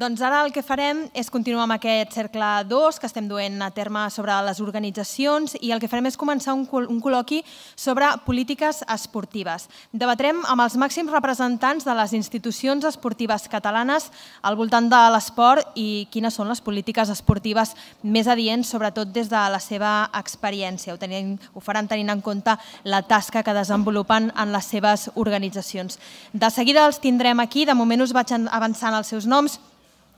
Doncs ara el que farem és continuar amb aquest cercle 2 que estem duent a terme sobre les organitzacions i el que farem és començar un, un col·loqui sobre polítiques esportives. Debatrem amb els màxims representants de les institucions esportives catalanes al voltant de l'esport i quines són les polítiques esportives més adients, sobretot des de la seva experiència. Ho, tenim, ho faran tenint en compte la tasca que desenvolupen en les seves organitzacions. De seguida els tindrem aquí, de moment us vaig avançant els seus noms,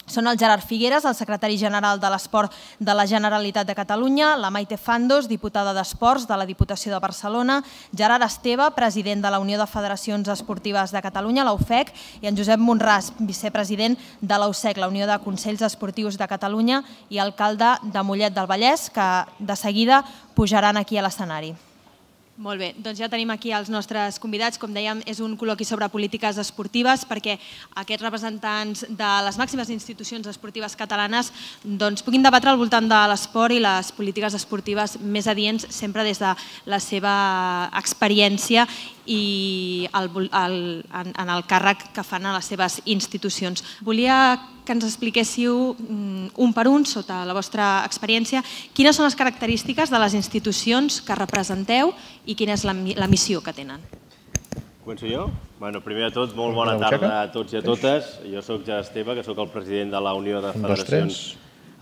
són el Gerard Figueres, el secretari general de l'Esport de la Generalitat de Catalunya, la Maite Fandos, diputada d'Esports de la Diputació de Barcelona, Gerard Esteve, president de la Unió de Federacions Esportives de Catalunya, la UFEC, i en Josep Monràs, vicepresident de la USEC, la Unió de Consells Esportius de Catalunya, i alcalde de Mollet del Vallès, que de seguida pujaran aquí a l'escenari. Molt bé, doncs ja tenim aquí els nostres convidats. Com dèiem, és un col·loqui sobre polítiques esportives perquè aquests representants de les màximes institucions esportives catalanes doncs, puguin debatre al voltant de l'esport i les polítiques esportives més adients sempre des de la seva experiència i el, el, en, en el càrrec que fan a les seves institucions. Volia que ens expliquéssiu mm, un per un, sota la vostra experiència, quines són les característiques de les institucions que representeu i quina és la, la missió que tenen. Començo jo? Bueno, primer de tot, molt bona tarda a tots i a totes. Jo sóc Gerard Esteve, que sóc el president de la Unió de Federacions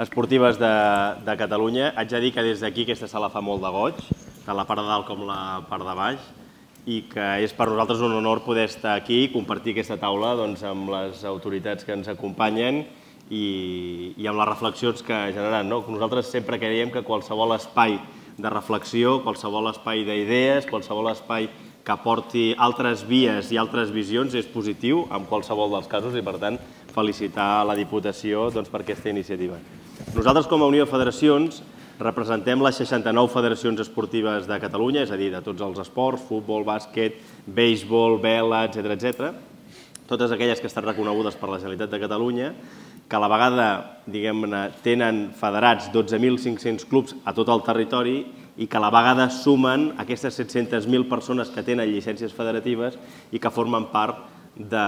Esportives de, de Catalunya. Haig de dir que des d'aquí aquesta sala fa molt de goig, tant la part de dalt com la part de baix i que és per nosaltres un honor poder estar aquí i compartir aquesta taula doncs, amb les autoritats que ens acompanyen i, i amb les reflexions que generen. No? Nosaltres sempre creiem que qualsevol espai de reflexió, qualsevol espai d'idees, qualsevol espai que aporti altres vies i altres visions és positiu en qualsevol dels casos i, per tant, felicitar la Diputació doncs, per aquesta iniciativa. Nosaltres, com a Unió de Federacions, representem les 69 federacions esportives de Catalunya, és a dir, de tots els esports, futbol, bàsquet, béisbol, vela, etc etc. totes aquelles que estan reconegudes per la Generalitat de Catalunya, que a la vegada diguem-ne tenen federats 12.500 clubs a tot el territori i que a la vegada sumen aquestes 700.000 persones que tenen llicències federatives i que formen part de,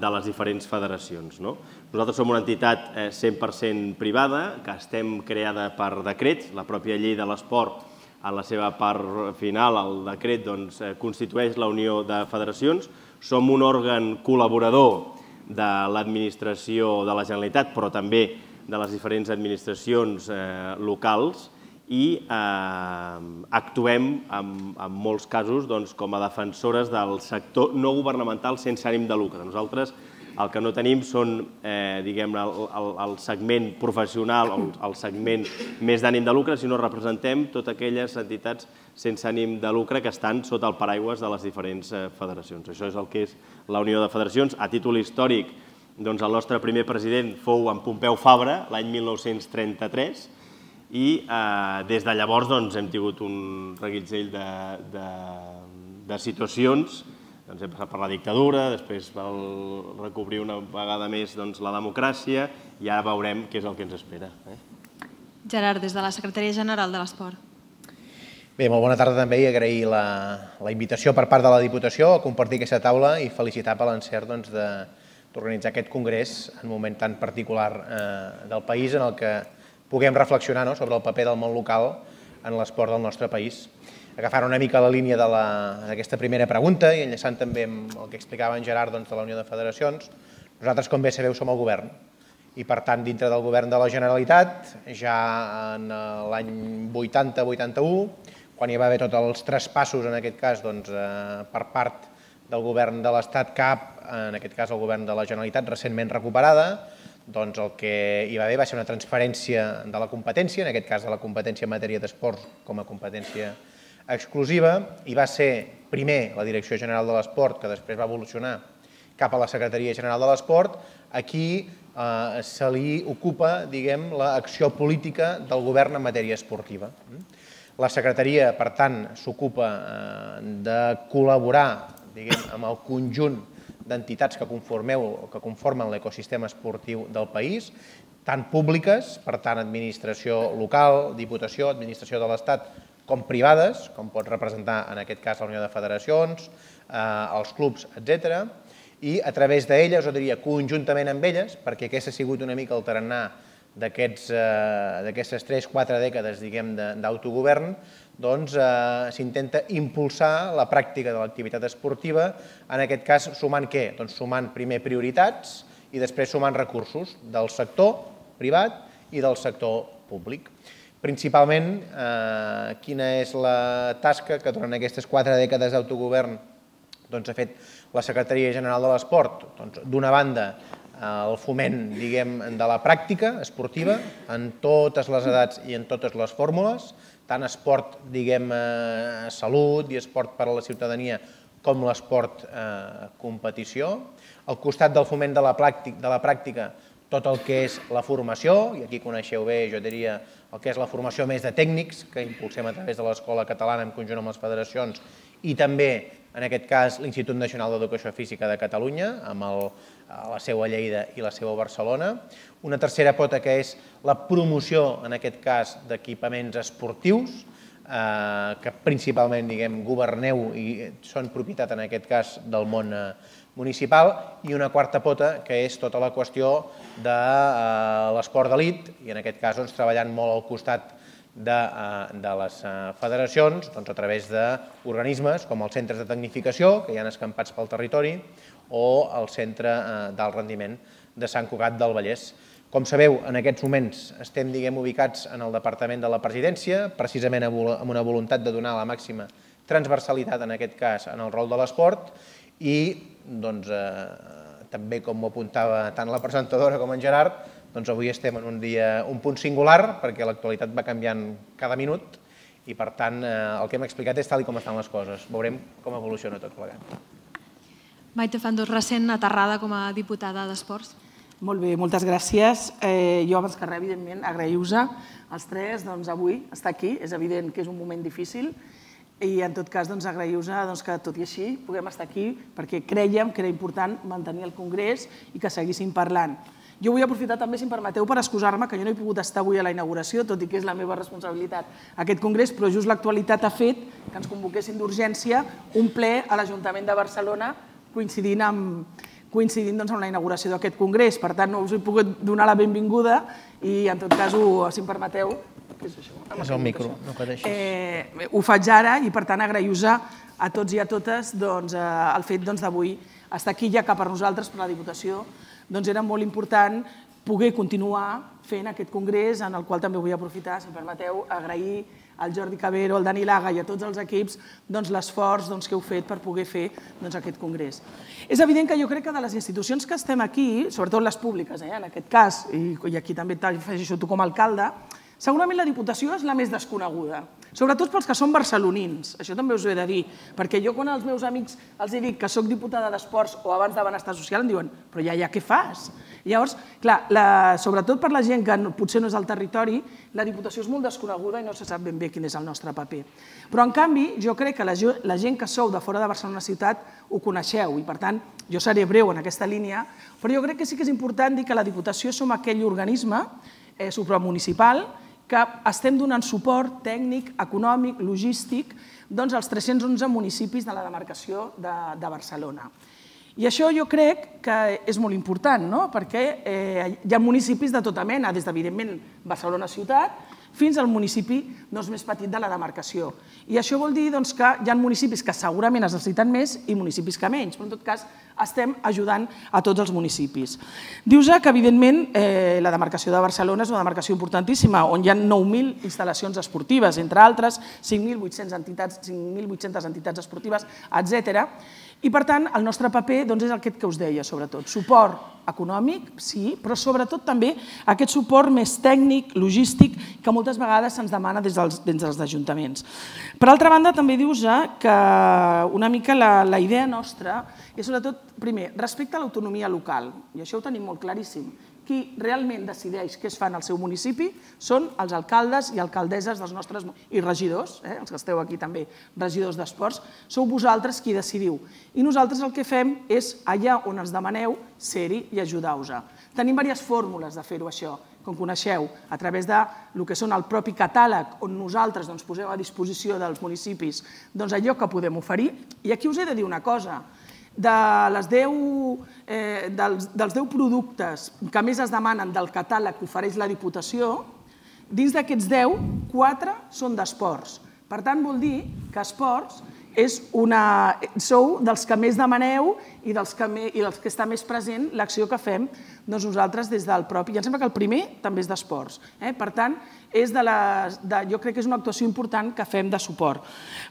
de les diferents federacions. No? Nosaltres som una entitat 100% eh, privada, que estem creada per decret, la pròpia llei de l'esport en la seva part final, el decret doncs, eh, constitueix la Unió de Federacions. Som un òrgan col·laborador de l'administració de la Generalitat, però també de les diferents administracions eh, locals, i eh, actuem en, en molts casos doncs, com a defensores del sector no governamental sense ànim de lucre. Nosaltres el que no tenim són eh, diguem el, el, el segment professional, el, el segment més d'ànim de lucre, sinó representem totes aquelles entitats sense ànim de lucre que estan sota el paraigües de les diferents eh, federacions. Això és el que és la Unió de Federacions. A títol històric, doncs el nostre primer president fou en Pompeu Fabra, l'any 1933, i eh, des de llavors doncs, hem tingut un reguitzell de, de, de situacions, doncs hem passat per la dictadura, després per recobrir una vegada més doncs, la democràcia i ara veurem què és el que ens espera. Eh? Gerard, des de la Secretaria General de l'Esport. Bé, molt bona tarda també i agrair la, la invitació per part de la Diputació a compartir aquesta taula i felicitar per l'encert doncs, d'organitzar aquest congrés en un moment tan particular eh, del país en el que puguem reflexionar no, sobre el paper del món local en l'esport del nostre país. Agafant una mica la línia d'aquesta primera pregunta i enllaçant també amb el que explicava en Gerard doncs, de la Unió de Federacions, nosaltres, com bé sabeu, som el govern. I, per tant, dintre del govern de la Generalitat, ja en l'any 80-81, quan hi va haver tots els traspassos, en aquest cas, doncs, eh, per part del govern de l'Estat cap, en aquest cas el govern de la Generalitat, recentment recuperada, doncs el que hi va haver va ser una transferència de la competència, en aquest cas de la competència en matèria d'esports com a competència exclusiva, i va ser primer la Direcció General de l'Esport, que després va evolucionar cap a la Secretaria General de l'Esport, aquí eh, se li ocupa diguem, l'acció política del govern en matèria esportiva. La Secretaria, per tant, s'ocupa eh, de col·laborar diguem, amb el conjunt d'entitats que, conformeu, que conformen l'ecosistema esportiu del país, tant públiques, per tant administració local, diputació, administració de l'Estat, com privades, com pot representar en aquest cas la Unió de Federacions, eh, els clubs, etc. i a través d'elles, o diria conjuntament amb elles, perquè aquest ha sigut una mica el tarannà d'aquestes eh, 3-4 dècades diguem d'autogovern, doncs eh, s'intenta impulsar la pràctica de l'activitat esportiva, en aquest cas sumant què? Doncs sumant primer prioritats i després sumant recursos del sector privat i del sector públic. Principalment, eh, quina és la tasca que durant aquestes quatre dècades d'autogovern doncs, ha fet la Secretaria General de l'Esport? Doncs, D'una banda, el foment diguem, de la pràctica esportiva en totes les edats i en totes les fórmules, tant esport diguem, eh, salut i esport per a la ciutadania com l'esport eh, competició. Al costat del foment de la, pràctica, de la pràctica, tot el que és la formació, i aquí coneixeu bé, jo diria, el que és la formació més de tècnics, que impulsem a través de l'Escola Catalana en conjunt amb les federacions, i també, en aquest cas, l'Institut Nacional d'Educació Física de Catalunya, amb el, la seva Lleida i la seva Barcelona. Una tercera pota que és la promoció, en aquest cas, d'equipaments esportius, eh, que principalment, diguem, governeu i són propietat, en aquest cas, del món eh, municipal i una quarta pota que és tota la qüestió de eh, l'esport d'elit i en aquest cas doncs, treballant molt al costat de, eh, de les eh, federacions doncs, a través d'organismes com els centres de tecnificació que hi han escampats pel territori o el centre d'alt rendiment de Sant Cugat del Vallès. Com sabeu, en aquests moments estem diguem, ubicats en el Departament de la Presidència, precisament amb una voluntat de donar la màxima transversalitat, en aquest cas, en el rol de l'esport, i doncs, eh, també com m'ho apuntava tant la presentadora com en Gerard, doncs avui estem en un dia, un punt singular, perquè l'actualitat va canviant cada minut i per tant eh, el que hem explicat és tal com estan les coses. Veurem com evoluciona tot plegat. Maite Fandos, recent aterrada com a diputada d'Esports. Molt bé, moltes gràcies. Eh, jo abans que res, evidentment, agraïu-vos als tres doncs, avui estar aquí. És evident que és un moment difícil, i en tot cas doncs, agraïu-vos doncs, que tot i així puguem estar aquí perquè creiem que era important mantenir el Congrés i que seguíssim parlant. Jo vull aprofitar també, si em permeteu, per excusar-me que jo no he pogut estar avui a la inauguració, tot i que és la meva responsabilitat aquest congrés, però just l'actualitat ha fet que ens convoquessin d'urgència un ple a l'Ajuntament de Barcelona coincidint amb, coincidint doncs, amb la inauguració d'aquest congrés. Per tant, no us he pogut donar la benvinguda i, en tot cas, ho, si em permeteu, què és això? És el micro, no que deixis. Eh, ho faig ara i, per tant, agraïus a tots i a totes doncs, eh, el fet doncs, d'avui doncs, estar aquí, ja que per nosaltres, per la Diputació, doncs, era molt important poder continuar fent aquest congrés, en el qual també vull aprofitar, si em permeteu, agrair al Jordi Cabero, al Dani Laga i a tots els equips doncs, l'esforç doncs, que heu fet per poder fer doncs, aquest congrés. És evident que jo crec que de les institucions que estem aquí, sobretot les públiques, eh, en aquest cas, i, i aquí també t'afegeixo tu com a alcalde, Segurament la Diputació és la més desconeguda, sobretot pels que són barcelonins, això també us ho he de dir, perquè jo quan als meus amics els dic que sóc diputada d'Esports o abans de Benestar Social em diuen, però ja, ja què fas? Llavors, clar, la, sobretot per la gent que potser no és al territori, la Diputació és molt desconeguda i no se sap ben bé quin és el nostre paper. Però, en canvi, jo crec que la, la gent que sou de fora de Barcelona ciutat ho coneixeu i, per tant, jo seré breu en aquesta línia, però jo crec que sí que és important dir que la Diputació som aquell organisme eh, supramunicipal que estem donant suport tècnic, econòmic, logístic doncs, als 311 municipis de la demarcació de, de Barcelona. I això jo crec que és molt important, no? perquè eh, hi ha municipis de tota mena, des d'evidentment Barcelona ciutat, fins al municipi doncs, més petit de la demarcació. I això vol dir doncs, que hi ha municipis que segurament es necessiten més i municipis que menys, però en tot cas estem ajudant a tots els municipis. Dius que, evidentment, eh, la demarcació de Barcelona és una demarcació importantíssima, on hi ha 9.000 instal·lacions esportives, entre altres 5.800 entitats, 5.800 entitats esportives, etc. I, per tant, el nostre paper doncs, és aquest que us deia, sobretot. Suport econòmic, sí, però sobretot també aquest suport més tècnic, logístic, que moltes vegades se'ns demana des dels, des dels ajuntaments. Per altra banda, també dius eh, que una mica la, la idea nostra és sobretot, primer, respecte a l'autonomia local, i això ho tenim molt claríssim qui realment decideix què es fa en el seu municipi són els alcaldes i alcaldesses dels nostres... i regidors, eh, els que esteu aquí també, regidors d'esports, sou vosaltres qui decidiu. I nosaltres el que fem és, allà on ens demaneu, ser-hi i ajudar-vos. Tenim diverses fórmules de fer-ho això, com coneixeu, a través de el que són el propi catàleg, on nosaltres doncs, posem a disposició dels municipis doncs, allò que podem oferir. I aquí us he de dir una cosa, de les 10, eh, dels, dels 10 productes que més es demanen del catàleg que ofereix la Diputació, dins d'aquests 10, 4 són d'esports. Per tant, vol dir que esports és una, sou dels que més demaneu i dels que, me, i dels que està més present l'acció que fem doncs nosaltres des del propi. I em sembla que el primer també és d'esports. Eh? Per tant, és de les, de, jo crec que és una actuació important que fem de suport.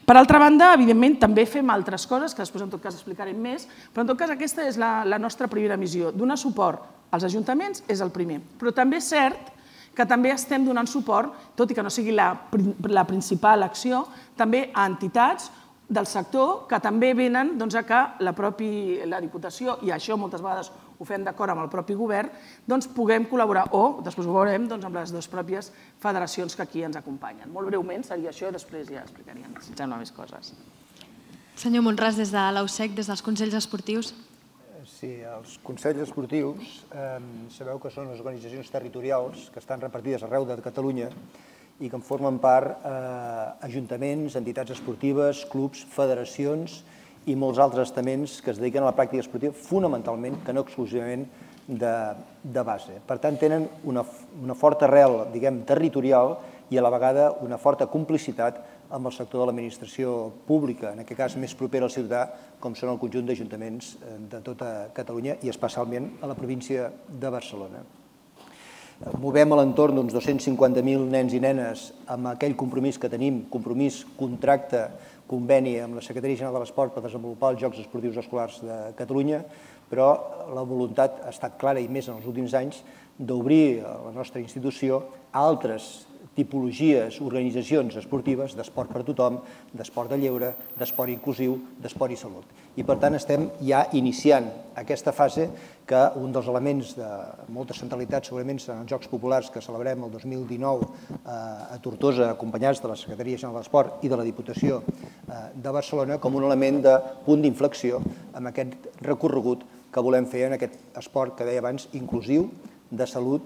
Per altra banda, evidentment, també fem altres coses, que després en tot cas explicarem més, però en tot cas aquesta és la, la nostra primera missió. Donar suport als ajuntaments és el primer. Però també és cert que també estem donant suport, tot i que no sigui la, la principal acció, també a entitats del sector que també venen doncs, a que la, propi, la Diputació, i això moltes vegades ho fem d'acord amb el propi govern, doncs puguem col·laborar o després ho veurem doncs, amb les dues pròpies federacions que aquí ens acompanyen. Molt breument seria això i després ja explicaríem si sembla més coses. Senyor Montràs, des de l'AUSEC, des dels Consells Esportius. Sí, els Consells Esportius eh, sabeu que són les organitzacions territorials que estan repartides arreu de Catalunya i que en formen part eh, ajuntaments, entitats esportives, clubs, federacions i molts altres estaments que es dediquen a la pràctica esportiva fonamentalment, que no exclusivament de, de base. Per tant, tenen una, una forta arrel, diguem, territorial i a la vegada una forta complicitat amb el sector de l'administració pública, en aquest cas més proper al ciutadà, com són el conjunt d'ajuntaments eh, de tota Catalunya i especialment a la província de Barcelona movem a l'entorn d'uns 250.000 nens i nenes amb aquell compromís que tenim, compromís, contracte, conveni amb la Secretaria General de l'Esport per desenvolupar els Jocs Esportius Escolars de Catalunya, però la voluntat ha estat clara i més en els últims anys d'obrir la nostra institució a altres tipologies, organitzacions esportives d'esport per tothom, d'esport de lleure, d'esport inclusiu, d'esport i salut. I per tant estem ja iniciant aquesta fase que un dels elements de molta centralitat segurament en els Jocs Populars que celebrem el 2019 eh, a Tortosa acompanyats de la Secretaria General de l'Esport i de la Diputació eh, de Barcelona com un element de punt d'inflexió amb aquest recorregut que volem fer en aquest esport que deia abans inclusiu, de salut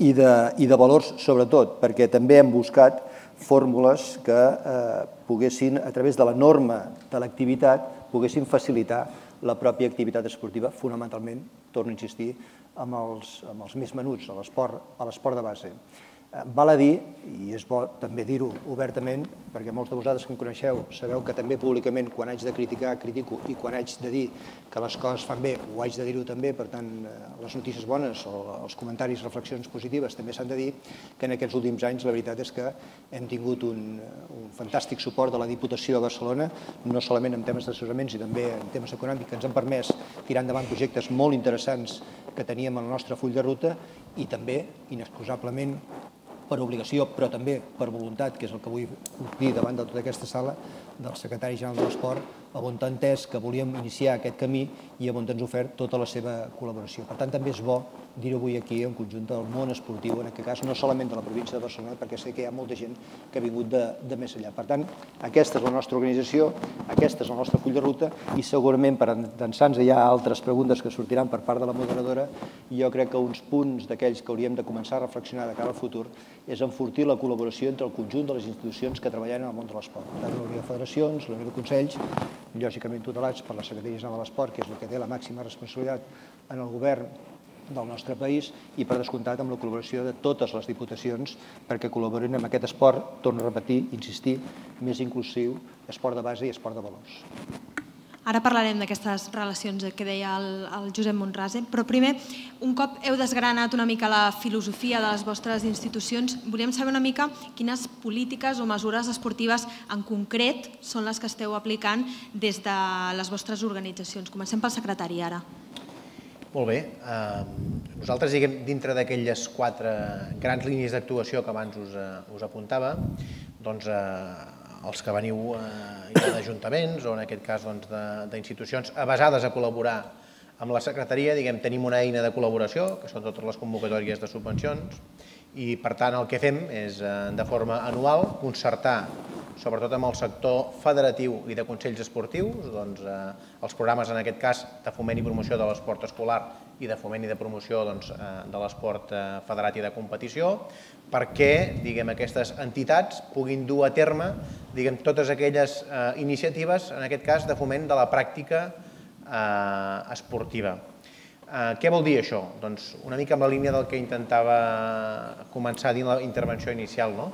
i de, i de valors sobretot, perquè també hem buscat fórmules que eh, poguessin, a través de la norma de l'activitat, poguessin facilitar la pròpia activitat esportiva, fonamentalment, torno a insistir, amb els, amb els més menuts, a l'esport de base. Eh, val a dir, i és bo també dir-ho obertament, perquè molts de vosaltres que em coneixeu sabeu que també públicament quan haig de criticar, critico, i quan haig de dir que les coses fan bé, ho haig de dir-ho també, per tant, eh, les notícies bones o els comentaris, reflexions positives també s'han de dir, que en aquests últims anys la veritat és que hem tingut un, un fantàstic suport de la Diputació de Barcelona, no solament en temes d'assessoraments i també en temes econòmics, que ens han permès tirar endavant projectes molt interessants que teníem en el nostre full de ruta i també, inexcusablement, per obligació, però també per voluntat, que és el que vull dir davant de tota aquesta sala, del secretari general de l'Esport, a on t'ha entès que volíem iniciar aquest camí i a on ens ha ofert tota la seva col·laboració. Per tant, també és bo dir-ho avui aquí en conjunt del món esportiu, en aquest cas no solament de la província de Barcelona, perquè sé que hi ha molta gent que ha vingut de, de més enllà. Per tant, aquesta és la nostra organització, aquesta és el nostre full de ruta i segurament per ençà-nos hi ha altres preguntes que sortiran per part de la moderadora i jo crec que uns punts d'aquells que hauríem de començar a reflexionar de cara al futur és enfortir la col·laboració entre el conjunt de les institucions que treballen en el món de l'esport. Tant, la Unió de Federacions, la Unió de Consells, lògicament tutelats per la Secretaria General de l'Esport, que és el que té la màxima responsabilitat en el govern del nostre país i per descomptat amb la col·laboració de totes les diputacions perquè col·laborin amb aquest esport, torno a repetir, insistir, més inclusiu, esport de base i esport de valors. Ara parlarem d'aquestes relacions que deia el, el Josep Montrase, però primer, un cop heu desgranat una mica la filosofia de les vostres institucions, volíem saber una mica quines polítiques o mesures esportives en concret són les que esteu aplicant des de les vostres organitzacions. Comencem pel secretari ara. Molt bé. Eh, nosaltres, diguem, dintre d'aquelles quatre grans línies d'actuació que abans us, eh, us apuntava, doncs eh, els que veniu eh, d'ajuntaments o en aquest cas doncs, d'institucions doncs, basades a col·laborar amb la secretaria, diguem, tenim una eina de col·laboració, que són totes les convocatòries de subvencions, i per tant el que fem és eh, de forma anual concertar sobretot amb el sector federatiu i de consells esportius, doncs, eh, els programes en aquest cas de foment i promoció de l'esport escolar i de foment i de promoció doncs, eh, de l'esport eh, federat i de competició, perquè diguem, aquestes entitats puguin dur a terme diguem, totes aquelles eh, iniciatives, en aquest cas, de foment de la pràctica eh, esportiva. Eh, què vol dir això? Doncs una mica en la línia del que intentava començar dins la intervenció inicial. No?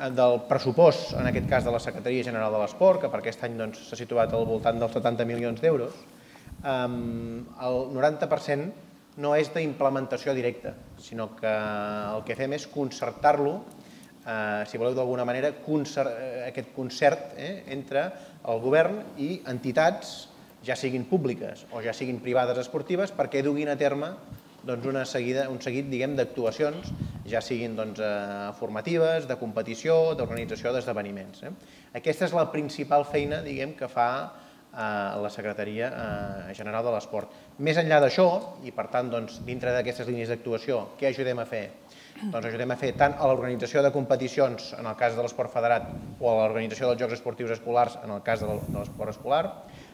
Del pressupost, en aquest cas de la Secretaria General de l'Esport, que per aquest any s'ha doncs, situat al voltant dels 70 milions d'euros, el 90% no és d'implementació directa, sinó que el que fem és concertar-lo, eh, si voleu d'alguna manera, concert, eh, aquest concert eh, entre el govern i entitats ja siguin públiques o ja siguin privades esportives, perquè duguin a terme doncs, una seguida, un seguit d'actuacions, ja siguin doncs, eh, formatives, de competició, d'organització d'esdeveniments. Eh? Aquesta és la principal feina diguem, que fa eh, la Secretaria eh, General de l'Esport. Més enllà d'això, i per tant doncs, dintre d'aquestes línies d'actuació, què ajudem a fer? Doncs ajudem a fer tant a l'organització de competicions en el cas de l'esport federat o a l'organització dels Jocs Esportius Escolars en el cas de l'esport escolar,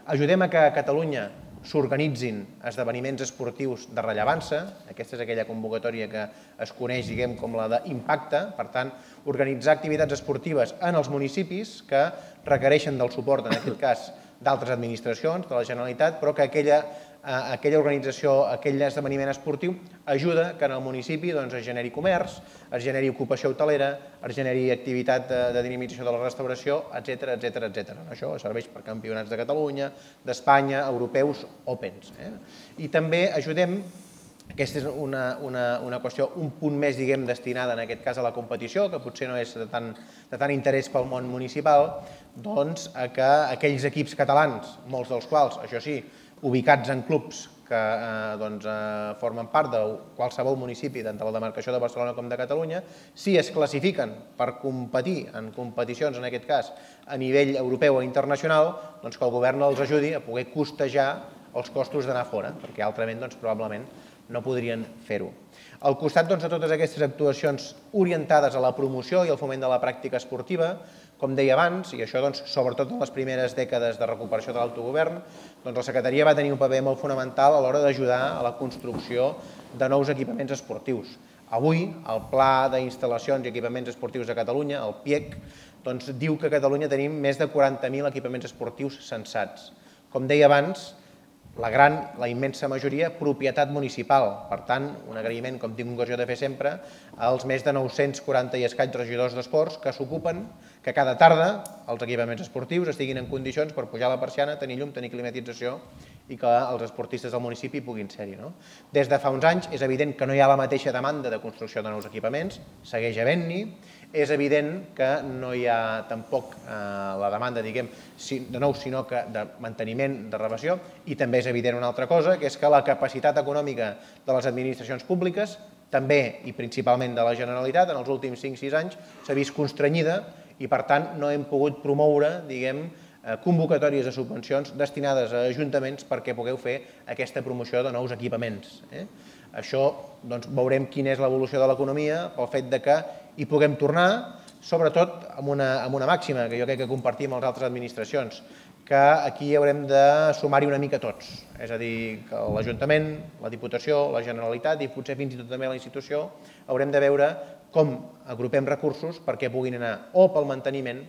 Ajudem a que a Catalunya s'organitzin esdeveniments esportius de rellevància, aquesta és aquella convocatòria que es coneix diguem, com la d'impacte, per tant, organitzar activitats esportives en els municipis que requereixen del suport, en aquest cas, d'altres administracions, de la Generalitat, però que aquella aquella organització, aquell esdeveniment esportiu, ajuda que en el municipi doncs, es generi comerç, es generi ocupació hotelera, es generi activitat de, de dinamització de la restauració, etc etc etc. Això serveix per campionats de Catalunya, d'Espanya, europeus, opens. Eh? I també ajudem aquesta és una, una, una qüestió un punt més diguem, destinada en aquest cas a la competició, que potser no és de tant, de tant interès pel món municipal, doncs a que aquells equips catalans, molts dels quals, això sí, ubicats en clubs que eh, doncs, eh, formen part de qualsevol municipi tant de la demarcació de Barcelona com de Catalunya, si es classifiquen per competir en competicions, en aquest cas, a nivell europeu o internacional, doncs que el govern els ajudi a poder costejar els costos d'anar fora, perquè altrament doncs, probablement no podrien fer-ho. Al costat doncs, de totes aquestes actuacions orientades a la promoció i al foment de la pràctica esportiva, com deia abans, i això doncs, sobretot en les primeres dècades de recuperació de l'autogovern, doncs la Secretaria va tenir un paper molt fonamental a l'hora d'ajudar a la construcció de nous equipaments esportius. Avui, el Pla d'Instal·lacions i Equipaments Esportius de Catalunya, el PIEC, doncs, diu que a Catalunya tenim més de 40.000 equipaments esportius censats. Com deia abans, la gran, la immensa majoria, propietat municipal. Per tant, un agraïment, com tinc ocasió de fer sempre, als més de 940 i escaig regidors d'esports que s'ocupen que cada tarda els equipaments esportius estiguin en condicions per pujar la persiana, tenir llum, tenir climatització i que els esportistes del municipi puguin ser-hi. No? Des de fa uns anys és evident que no hi ha la mateixa demanda de construcció de nous equipaments, segueix havent-n'hi, és evident que no hi ha tampoc eh, la demanda, diguem, de nou, sinó que de manteniment, de reversió, i també és evident una altra cosa, que és que la capacitat econòmica de les administracions públiques, també i principalment de la Generalitat, en els últims 5-6 anys, s'ha vist constrenyida i, per tant, no hem pogut promoure, diguem, eh, convocatòries de subvencions destinades a ajuntaments perquè pugueu fer aquesta promoció de nous equipaments. Eh? Això doncs, veurem quina és l'evolució de l'economia pel fet de que i puguem tornar, sobretot amb una, amb una màxima que jo crec que compartim amb les altres administracions, que aquí haurem de sumar-hi una mica tots. És a dir, que l'Ajuntament, la Diputació, la Generalitat i potser fins i tot també la institució haurem de veure com agrupem recursos perquè puguin anar o pel manteniment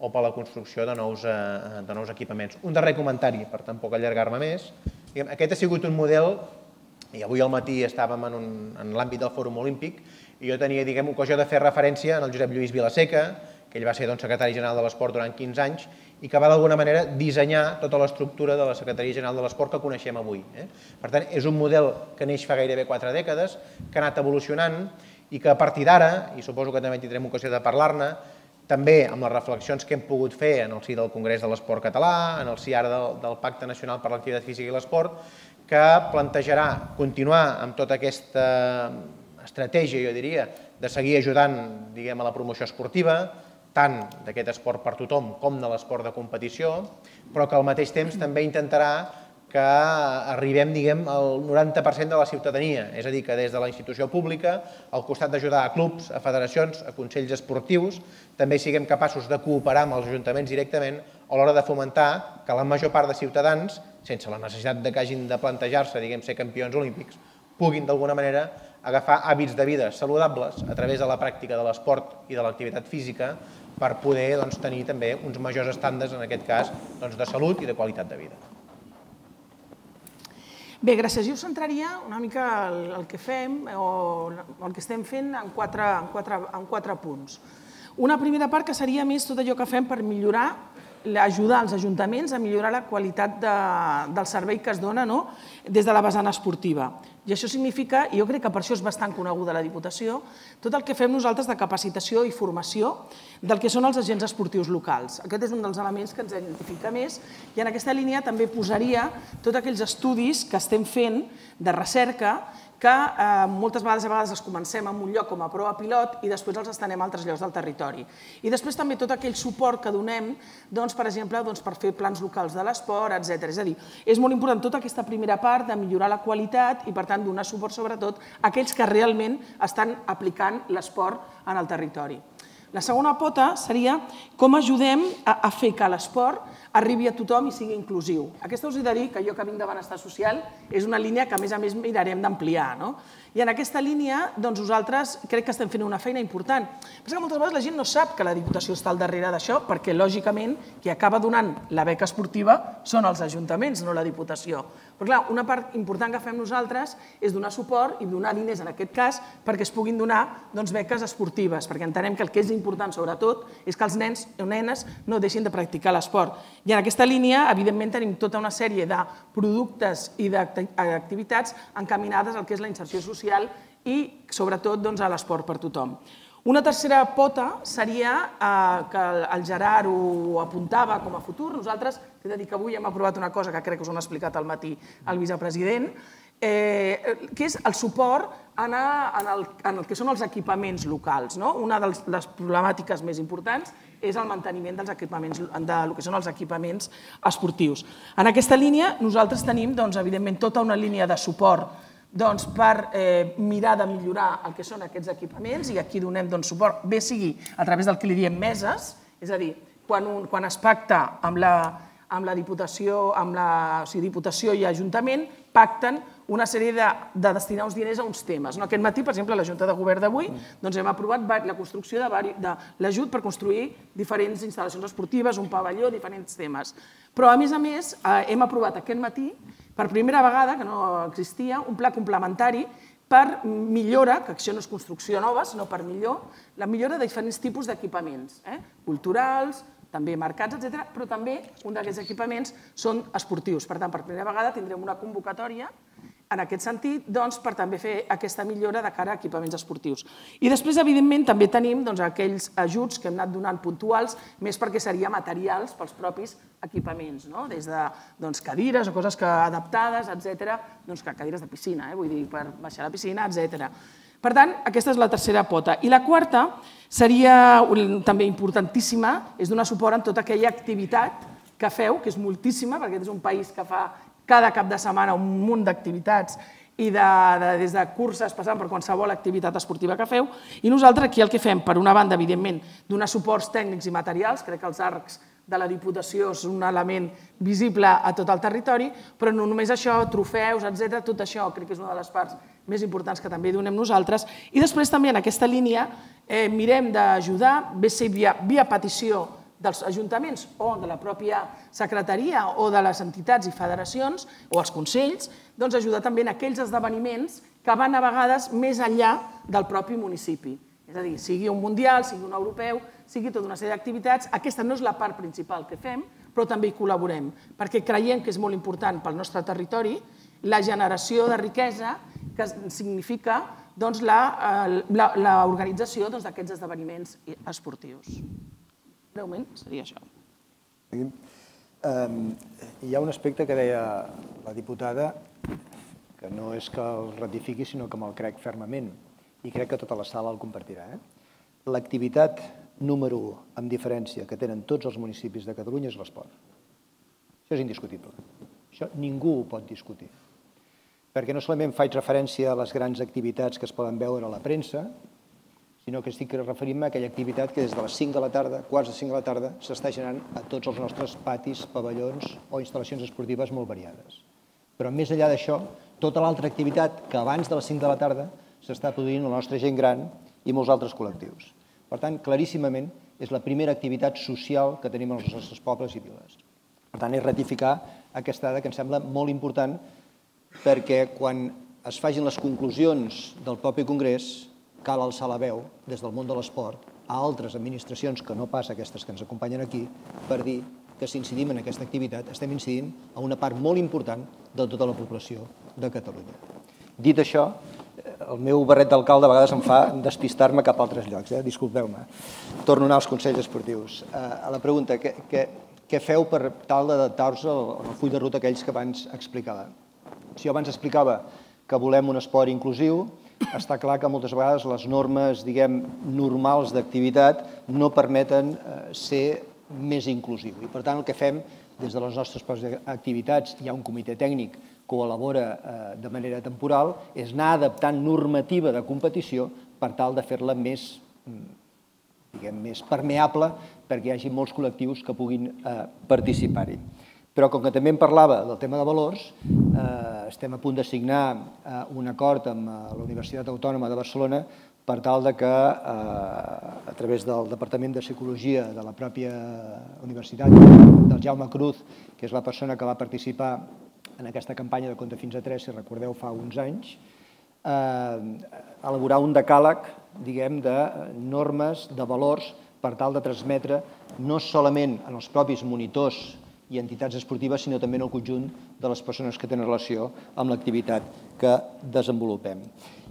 o per la construcció de nous, eh, de nous equipaments. Un darrer comentari, per tampoc allargar-me més. Aquest ha sigut un model, i avui al matí estàvem en, un, en l'àmbit del Fòrum Olímpic, i jo tenia, diguem, ocasió de fer referència en el Josep Lluís Vilaseca, que ell va ser doncs, secretari general de l'Esport durant 15 anys i que va d'alguna manera dissenyar tota l'estructura de la Secretaria General de l'Esport que coneixem avui. Eh? Per tant, és un model que neix fa gairebé 4 dècades, que ha anat evolucionant i que a partir d'ara, i suposo que també tindrem ocasió de parlar-ne, també amb les reflexions que hem pogut fer en el si del Congrés de l'Esport Català, en el si ara del, del Pacte Nacional per l'Activitat Física i l'Esport, que plantejarà continuar amb tota aquesta estratègia, jo diria, de seguir ajudant diguem, a la promoció esportiva, tant d'aquest esport per tothom com de l'esport de competició, però que al mateix temps també intentarà que arribem diguem, al 90% de la ciutadania, és a dir, que des de la institució pública, al costat d'ajudar a clubs, a federacions, a consells esportius, també siguem capaços de cooperar amb els ajuntaments directament a l'hora de fomentar que la major part de ciutadans, sense la necessitat de que hagin de plantejar-se diguem, ser campions olímpics, puguin d'alguna manera agafar hàbits de vida saludables a través de la pràctica de l'esport i de l'activitat física per poder doncs, tenir també uns majors estàndards, en aquest cas, doncs, de salut i de qualitat de vida. Bé, gràcies. Jo centraria una mica el, el que fem o el que estem fent en quatre, en, quatre, en quatre punts. Una primera part que seria més tot allò que fem per millorar ajudar els ajuntaments a millorar la qualitat de, del servei que es dona no? des de la vessant esportiva. I això significa, i jo crec que per això és bastant coneguda la Diputació, tot el que fem nosaltres de capacitació i formació del que són els agents esportius locals. Aquest és un dels elements que ens identifica més i en aquesta línia també posaria tots aquells estudis que estem fent de recerca que eh, moltes vegades, a vegades els comencem en un lloc com a prova pilot i després els estenem a altres llocs del territori. I després també tot aquell suport que donem, doncs, per exemple, doncs, per fer plans locals de l'esport, etc. És a dir, és molt important tota aquesta primera part de millorar la qualitat i, per tant, donar suport sobretot a aquells que realment estan aplicant l'esport en el territori. La segona pota seria com ajudem a, a fer que l'esport arribi a tothom i sigui inclusiu. Aquesta us he de dir que jo que vinc de benestar social és una línia que a més a més mirarem d'ampliar. No? I en aquesta línia doncs, nosaltres crec que estem fent una feina important. Però que moltes vegades la gent no sap que la Diputació està al darrere d'això perquè lògicament qui acaba donant la beca esportiva són els ajuntaments, no la Diputació. Però clar, una part important que fem nosaltres és donar suport i donar diners, en aquest cas, perquè es puguin donar doncs, beques esportives, perquè entenem que el que és important, sobretot, és que els nens o nenes no deixin de practicar l'esport. I en aquesta línia, evidentment, tenim tota una sèrie de productes i d'activitats encaminades al que és la inserció social i, sobretot, doncs, a l'esport per tothom. Una tercera pota seria eh, que el Gerard ho apuntava com a futur. Nosaltres, he de dir que avui hem aprovat una cosa que crec que us ho han explicat al matí el vicepresident, eh, que és el suport en, en, el, en el que són els equipaments locals. No? Una de les problemàtiques més importants és el manteniment dels equipaments, de lo que són els equipaments esportius. En aquesta línia nosaltres tenim, doncs, evidentment, tota una línia de suport doncs, per eh, mirar de millorar el que són aquests equipaments i aquí donem doncs, suport, bé sigui a través del que li diem meses, és a dir, quan, un, quan es pacta amb la, amb la Diputació, amb la o sigui, Diputació i Ajuntament, pacten una sèrie de, de destinar uns diners a uns temes. No? Aquest matí, per exemple, a la Junta de Govern d'avui doncs hem aprovat la construcció de, de l'ajut per construir diferents instal·lacions esportives, un pavelló, diferents temes. Però, a més a més, eh, hem aprovat aquest matí per primera vegada, que no existia, un pla complementari per millora, que això no és construcció nova, sinó per millor, la millora de diferents tipus d'equipaments, eh? culturals, també marcats, etc. però també un d'aquests equipaments són esportius. Per tant, per primera vegada tindrem una convocatòria en aquest sentit, doncs, per també fer aquesta millora de cara a equipaments esportius. I després, evidentment, també tenim doncs, aquells ajuts que hem anat donant puntuals, més perquè seria materials pels propis equipaments, no? des de doncs, cadires o coses que adaptades, etc. doncs, que cadires de piscina, eh? vull dir, per baixar a la piscina, etc. Per tant, aquesta és la tercera pota. I la quarta seria també importantíssima, és donar suport en tota aquella activitat que feu, que és moltíssima, perquè és un país que fa cada cap de setmana un munt d'activitats i de, de, des de curses passant per qualsevol activitat esportiva que feu. I nosaltres aquí el que fem, per una banda, evidentment, donar suports tècnics i materials, crec que els arcs de la Diputació és un element visible a tot el territori, però no només això, trofeus, etc. tot això crec que és una de les parts més importants que també donem nosaltres. I després també en aquesta línia eh, mirem d'ajudar, bé ser via, via petició dels ajuntaments o de la pròpia secretaria o de les entitats i federacions o els consells, doncs ajudar també en aquells esdeveniments que van a vegades més enllà del propi municipi. És a dir, sigui un mundial, sigui un europeu, sigui tota una sèrie d'activitats. Aquesta no és la part principal que fem, però també hi col·laborem, perquè creiem que és molt important pel nostre territori la generació de riquesa que significa doncs, l'organització doncs, d'aquests esdeveniments esportius. Breument seria això. Hi ha un aspecte que deia la diputada que no és que el ratifiqui, sinó que me'l crec fermament i crec que tota la sala el compartirà. Eh? L'activitat número 1, amb diferència, que tenen tots els municipis de Catalunya és l'esport. Això és indiscutible. Això ningú ho pot discutir. Perquè no solament faig referència a les grans activitats que es poden veure a la premsa, sinó que estic referint-me a aquella activitat que des de les 5 de la tarda, quarts de 5 de la tarda, s'està generant a tots els nostres patis, pavellons o instal·lacions esportives molt variades. Però més enllà d'això, tota l'altra activitat que abans de les 5 de la tarda s'està produint la nostra gent gran i molts altres col·lectius. Per tant, claríssimament, és la primera activitat social que tenim als nostres pobles i viles. Per tant, és ratificar aquesta dada que em sembla molt important perquè quan es fagin les conclusions del propi Congrés cal alçar la veu des del món de l'esport a altres administracions que no pas aquestes que ens acompanyen aquí per dir que si incidim en aquesta activitat estem incidint a una part molt important de tota la població de Catalunya. Dit això, el meu barret d'alcalde a vegades em fa despistar-me cap a altres llocs, eh? disculpeu-me. Torno a anar als Consells Esportius. Eh, a la pregunta, què, què, què feu per tal d'adaptar-vos al, al full de ruta aquells que abans explicava? Si jo abans explicava que volem un esport inclusiu, està clar que moltes vegades les normes, diguem, normals d'activitat no permeten eh, ser més inclusiu. I per tant el que fem des de les nostres activitats, hi ha un comitè tècnic que ho elabora eh, de manera temporal, és anar adaptant normativa de competició per tal de fer-la més, mm, diguem, més permeable perquè hi hagi molts col·lectius que puguin eh, participar-hi. Però com que també em parlava del tema de valors, eh, estem a punt de signar eh, un acord amb eh, la Universitat Autònoma de Barcelona per tal de que, eh, a través del Departament de Psicologia de la pròpia universitat, del Jaume Cruz, que és la persona que va participar en aquesta campanya de Compte fins a 3, si recordeu, fa uns anys, eh, elaborar un decàleg, diguem, de normes, de valors, per tal de transmetre no solament en els propis monitors i entitats esportives, sinó també en el conjunt de les persones que tenen relació amb l'activitat que desenvolupem.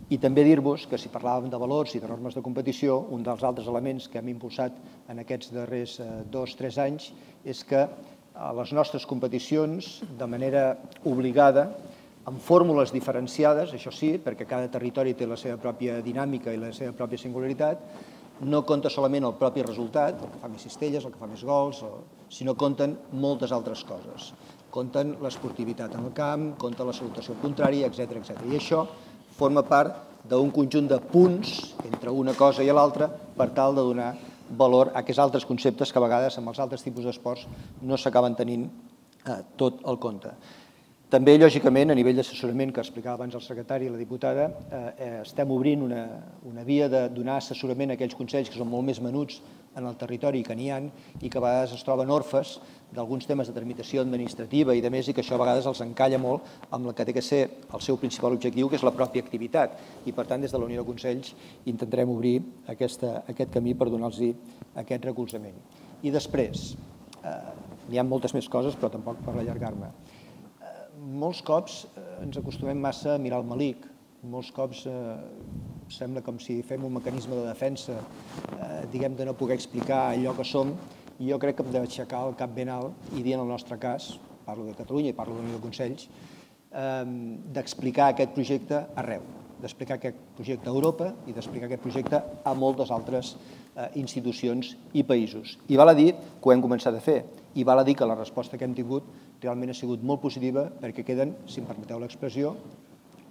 I també dir-vos que si parlàvem de valors i de normes de competició, un dels altres elements que hem impulsat en aquests darrers eh, dos tres anys és que a les nostres competicions, de manera obligada, amb fórmules diferenciades, això sí, perquè cada territori té la seva pròpia dinàmica i la seva pròpia singularitat, no compta solament el propi resultat, el que fa més cistelles, el que fa més gols, sinó compten moltes altres coses. Compten l'esportivitat en el camp, compta la salutació contrària, etc etc. I això forma part d'un conjunt de punts entre una cosa i l'altra per tal de donar valor a aquests altres conceptes que a vegades amb els altres tipus d'esports no s'acaben tenint eh, tot el compte. També, lògicament, a nivell d'assessorament, que explicava abans el secretari i la diputada, eh, eh, estem obrint una, una via de donar assessorament a aquells consells que són molt més menuts en el territori que n'hi ha i que a vegades es troben orfes d'alguns temes de tramitació administrativa i de més i que això a vegades els encalla molt amb el que té que ser el seu principal objectiu, que és la pròpia activitat. I, per tant, des de la Unió de Consells intentarem obrir aquesta, aquest camí per donar-los aquest recolzament. I després, eh, hi ha moltes més coses, però tampoc per allargar-me molts cops eh, ens acostumem massa a mirar el malic. Molts cops eh, sembla com si fem un mecanisme de defensa, eh, diguem, de no poder explicar allò que som, i jo crec que hem d'aixecar el cap ben alt i dir en el nostre cas, parlo de Catalunya i parlo de de Consells, eh, d'explicar aquest projecte arreu, d'explicar aquest projecte a Europa i d'explicar aquest projecte a moltes altres eh, institucions i països. I val a dir que ho hem començat a fer, i val a dir que la resposta que hem tingut realment ha sigut molt positiva perquè queden, si em permeteu l'expressió,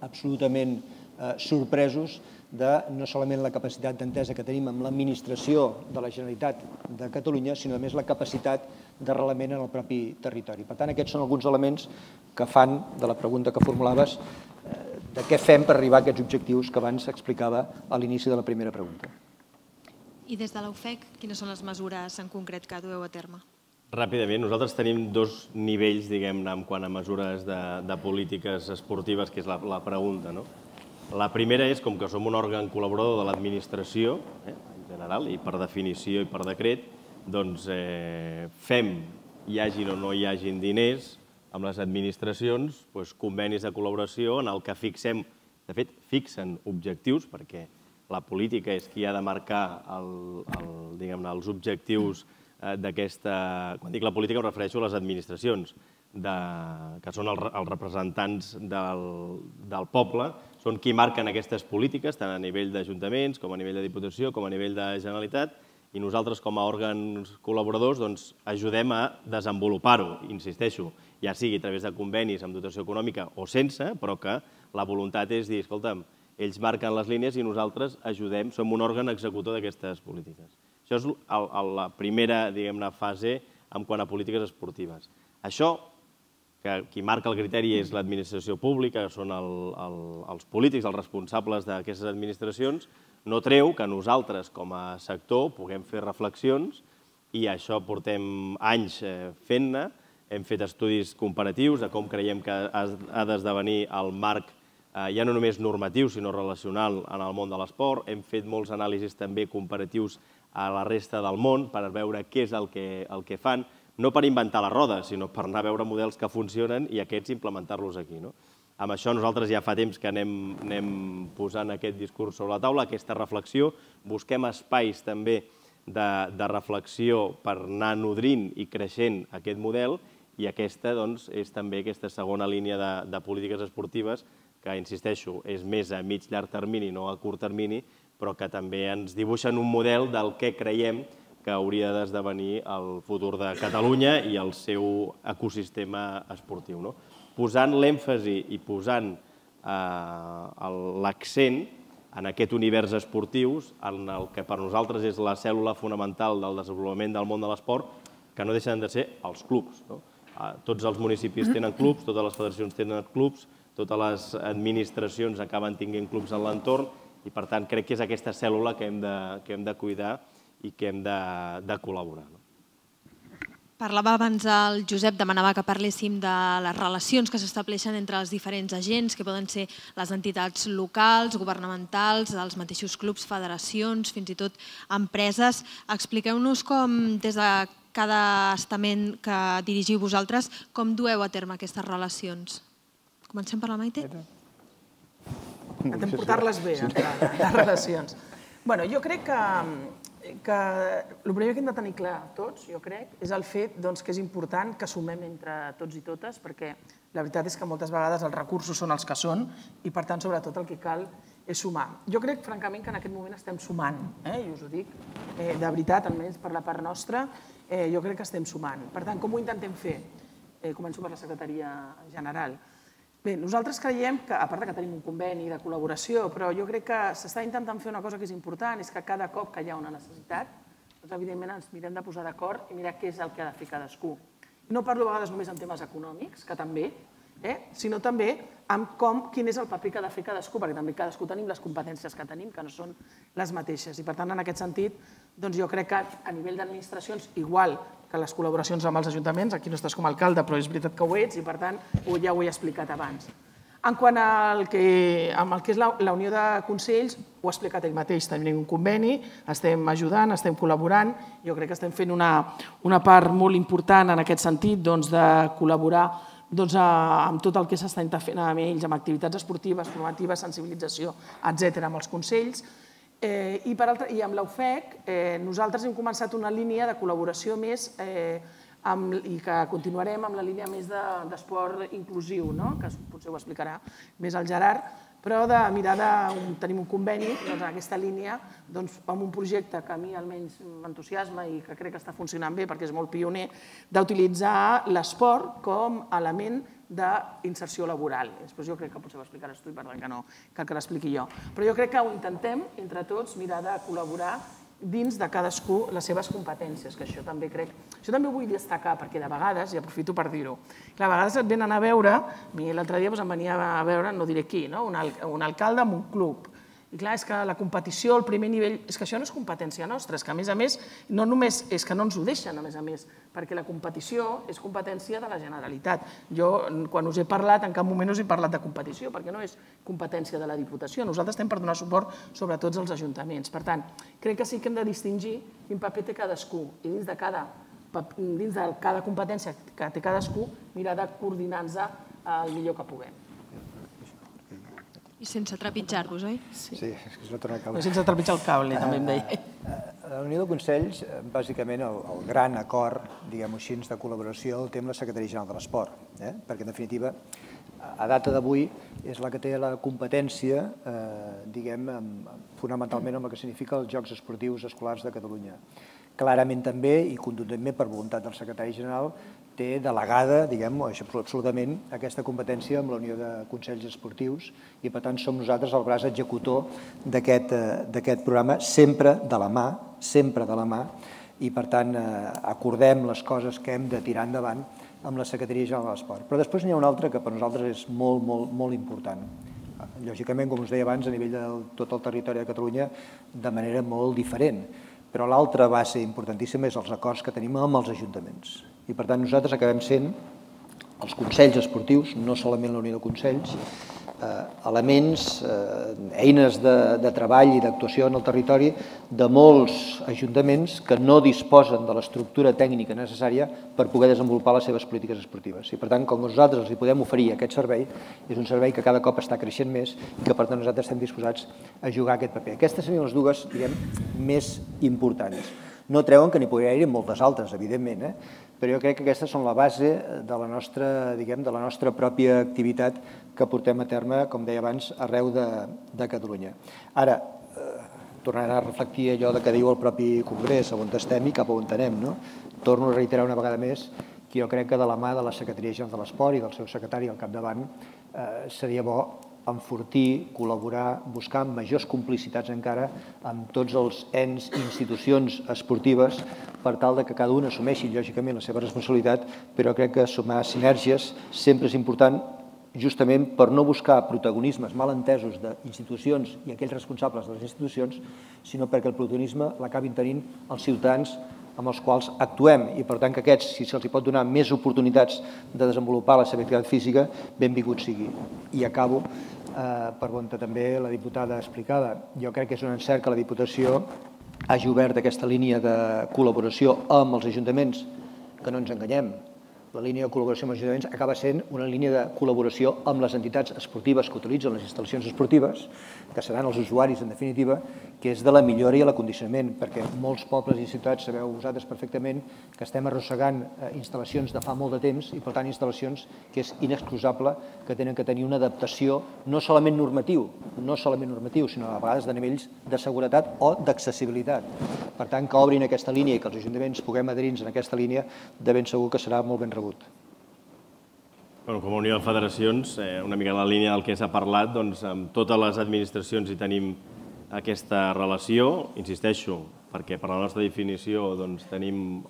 absolutament eh, sorpresos de no solament la capacitat d'entesa que tenim amb l'administració de la Generalitat de Catalunya, sinó a més la capacitat d'arrelament en el propi territori. Per tant, aquests són alguns elements que fan, de la pregunta que formulaves, eh, de què fem per arribar a aquests objectius que abans explicava a l'inici de la primera pregunta. I des de l'UFEC, quines són les mesures en concret que dueu a terme? Ràpidament, nosaltres tenim dos nivells, diguem-ne, en quant a mesures de, de polítiques esportives, que és la, la pregunta. No? La primera és, com que som un òrgan col·laborador de l'administració, eh, en general, i per definició i per decret, doncs eh, fem, hi hagin o no hi hagin diners, amb les administracions, doncs, convenis de col·laboració en el que fixem, de fet, fixen objectius, perquè la política és qui ha de marcar el, el, diguem els objectius Eh, d'aquesta... Quan dic la política em refereixo a les administracions, de, que són el, els representants del, del poble, són qui marquen aquestes polítiques, tant a nivell d'ajuntaments, com a nivell de diputació, com a nivell de Generalitat, i nosaltres, com a òrgans col·laboradors, doncs, ajudem a desenvolupar-ho, insisteixo, ja sigui a través de convenis amb dotació econòmica o sense, però que la voluntat és dir, escolta'm, ells marquen les línies i nosaltres ajudem, som un òrgan executor d'aquestes polítiques. Això és el, el, la primera diguem-ne fase en quant a polítiques esportives. Això, que qui marca el criteri és l'administració pública, són el, el, els polítics, els responsables d'aquestes administracions, no treu que nosaltres, com a sector, puguem fer reflexions, i això portem anys eh, fent-ne, hem fet estudis comparatius de com creiem que ha d'esdevenir el marc eh, ja no només normatiu, sinó relacional en el món de l'esport. Hem fet molts anàlisis també comparatius a la resta del món per veure què és el que, el que fan, no per inventar la roda, sinó per anar a veure models que funcionen i aquests implementar-los aquí. No? Amb això nosaltres ja fa temps que anem, anem posant aquest discurs sobre la taula, aquesta reflexió, busquem espais també de, de reflexió per anar nodrint i creixent aquest model i aquesta doncs, és també aquesta segona línia de, de polítiques esportives que, insisteixo, és més a mig llarg termini, no a curt termini, però que també ens dibuixen un model del que creiem que hauria d'esdevenir el futur de Catalunya i el seu ecosistema esportiu. No? Posant l'èmfasi i posant eh, l'accent en aquest univers esportius, en el que per nosaltres és la cèl·lula fonamental del desenvolupament del món de l'esport, que no deixen de ser els clubs. No? Eh, tots els municipis tenen clubs, totes les federacions tenen clubs, totes les administracions acaben tinguent clubs en l'entorn i, per tant, crec que és aquesta cèl·lula que hem de, que hem de cuidar i que hem de, de col·laborar. No? Parlava abans el Josep, demanava que parléssim de les relacions que s'estableixen entre els diferents agents, que poden ser les entitats locals, governamentals, els mateixos clubs, federacions, fins i tot empreses. Expliqueu-nos com, des de cada estament que dirigiu vosaltres, com dueu a terme aquestes relacions. Comencem per la Maite? Hem de portar-les bé, entrada, de relacions. Bueno, jo crec que que el primer que hem de tenir clar tots, jo crec, és el fet doncs, que és important que sumem entre tots i totes, perquè la veritat és que moltes vegades els recursos són els que són i, per tant, sobretot el que cal és sumar. Jo crec, francament, que en aquest moment estem sumant, eh? i us ho dic eh, de veritat, almenys per la part nostra, eh, jo crec que estem sumant. Per tant, com ho intentem fer? Eh, començo per la secretaria general. Bé, nosaltres creiem que, a part que tenim un conveni de col·laboració, però jo crec que s'està intentant fer una cosa que és important, és que cada cop que hi ha una necessitat, doncs evidentment ens mirem de posar d'acord i mirar què és el que ha de fer cadascú. No parlo a vegades només en temes econòmics, que també, eh? sinó també amb com, quin és el paper que ha de fer cadascú, perquè també cadascú tenim les competències que tenim, que no són les mateixes. I per tant, en aquest sentit, doncs jo crec que a nivell d'administracions, igual que les col·laboracions amb els ajuntaments, aquí no estàs com a alcalde, però és veritat que ho ets i, per tant, ja ho he explicat abans. En quant al que, amb el que és la, la Unió de Consells, ho ha explicat ell mateix, tenim un conveni, estem ajudant, estem col·laborant, jo crec que estem fent una, una part molt important en aquest sentit doncs, de col·laborar doncs, amb tot el que s'està fent amb ells, amb activitats esportives, formatives, sensibilització, etc amb els consells, Eh, i, per altra, I amb l'UFEC eh, nosaltres hem començat una línia de col·laboració més eh, amb, i que continuarem amb la línia més d'esport de, inclusiu, no? que potser ho explicarà més el Gerard, però de. Un, tenim un conveni doncs, en aquesta línia doncs, amb un projecte que a mi almenys m'entusiasma i que crec que està funcionant bé perquè és molt pioner, d'utilitzar l'esport com a element d'inserció laboral. Després jo crec que potser ho explicaràs tu i per tant que no cal que l'expliqui jo. Però jo crec que ho intentem, entre tots, mirar de col·laborar dins de cadascú les seves competències, que això també crec... Això també ho vull destacar, perquè de vegades, i aprofito per dir-ho, a vegades et venen a veure, l'altre dia doncs, em venia a veure, no diré qui, no? un, un alcalde en un club, i clar, és que la competició, el primer nivell, és que això no és competència nostra, és que a més a més, no només és que no ens ho deixen, a més a més, perquè la competició és competència de la Generalitat. Jo, quan us he parlat, en cap moment us he parlat de competició, perquè no és competència de la Diputació. Nosaltres estem per donar suport sobre tots els ajuntaments. Per tant, crec que sí que hem de distingir quin paper té cadascú i dins de cada, dins de cada competència que té cadascú, mirar de coordinar-nos el millor que puguem. I sense trepitjar-vos, oi? Sí. sí, és que es va tornar a caure. sense trepitjar el cable, també em deia. A eh, eh, la Unió de Consells, eh, bàsicament, el, el gran acord, diguem-ho així, de col·laboració el té amb la Secretaria General de l'Esport, eh? perquè, en definitiva, a data d'avui és la que té la competència, eh, diguem, fonamentalment amb el que significa els Jocs Esportius Escolars de Catalunya. Clarament també, i contundentment per voluntat del secretari general, té delegada, diguem absolutament, aquesta competència amb la Unió de Consells Esportius i, per tant, som nosaltres el braç executor eh, d'aquest programa, sempre de la mà, sempre de la mà, i, per tant, eh, acordem les coses que hem de tirar endavant amb la Secretaria General de l'Esport. Però després n'hi ha una altra que per nosaltres és molt, molt, molt important. Lògicament, com us deia abans, a nivell de tot el territori de Catalunya, de manera molt diferent. Però l'altra base importantíssima és els acords que tenim amb els ajuntaments. I per tant nosaltres acabem sent els consells esportius, no solament la Unió de Consells, elements, eh, eines de, de treball i d'actuació en el territori de molts ajuntaments que no disposen de l'estructura tècnica necessària per poder desenvolupar les seves polítiques esportives. I per tant, com nosaltres els hi podem oferir aquest servei, és un servei que cada cop està creixent més i que per tant nosaltres estem disposats a jugar aquest paper. Aquestes serien les dues, diguem, més importants. No treuen que n'hi pugui haver moltes altres, evidentment, eh? però jo crec que aquestes són la base de la nostra, diguem, de la nostra pròpia activitat que portem a terme, com deia abans, arreu de, de Catalunya. Ara, eh, tornarà a reflectir allò de que diu el propi Congrés, on estem i cap on anem. No? Torno a reiterar una vegada més que jo crec que de la mà de la Secretaria General de l'Esport i del seu secretari al capdavant eh, seria bo enfortir, col·laborar, buscar majors complicitats encara amb tots els ens i institucions esportives per tal de que cada un assumeixi lògicament la seva responsabilitat, però crec que sumar sinergies sempre és important justament per no buscar protagonismes mal entesos d'institucions i aquells responsables de les institucions, sinó perquè el protagonisme l'acabin tenint els ciutadans amb els quals actuem i per tant que aquests, si se'ls pot donar més oportunitats de desenvolupar la seva activitat física, benvingut sigui. I acabo eh, per on també la diputada explicada. Jo crec que és un encert que la Diputació hagi obert aquesta línia de col·laboració amb els ajuntaments, que no ens enganyem, la línia de col·laboració amb ajuntaments acaba sent una línia de col·laboració amb les entitats esportives que utilitzen les instal·lacions esportives, que seran els usuaris en definitiva, que és de la millora i l'acondicionament, perquè molts pobles i ciutats sabeu vosaltres perfectament que estem arrossegant eh, instal·lacions de fa molt de temps i per tant instal·lacions que és inexcusable que tenen que tenir una adaptació no solament normatiu, no solament normatiu, sinó a vegades de nivells de seguretat o d'accessibilitat. Per tant, que obrin aquesta línia i que els ajuntaments puguem adherir-nos en aquesta línia, de ben segur que serà molt ben rebut. Bueno, com a Unió de Federacions, eh, una mica en la línia del que s'ha parlat, doncs amb totes les administracions hi tenim aquesta relació, insisteixo, perquè per la nostra definició doncs, tenim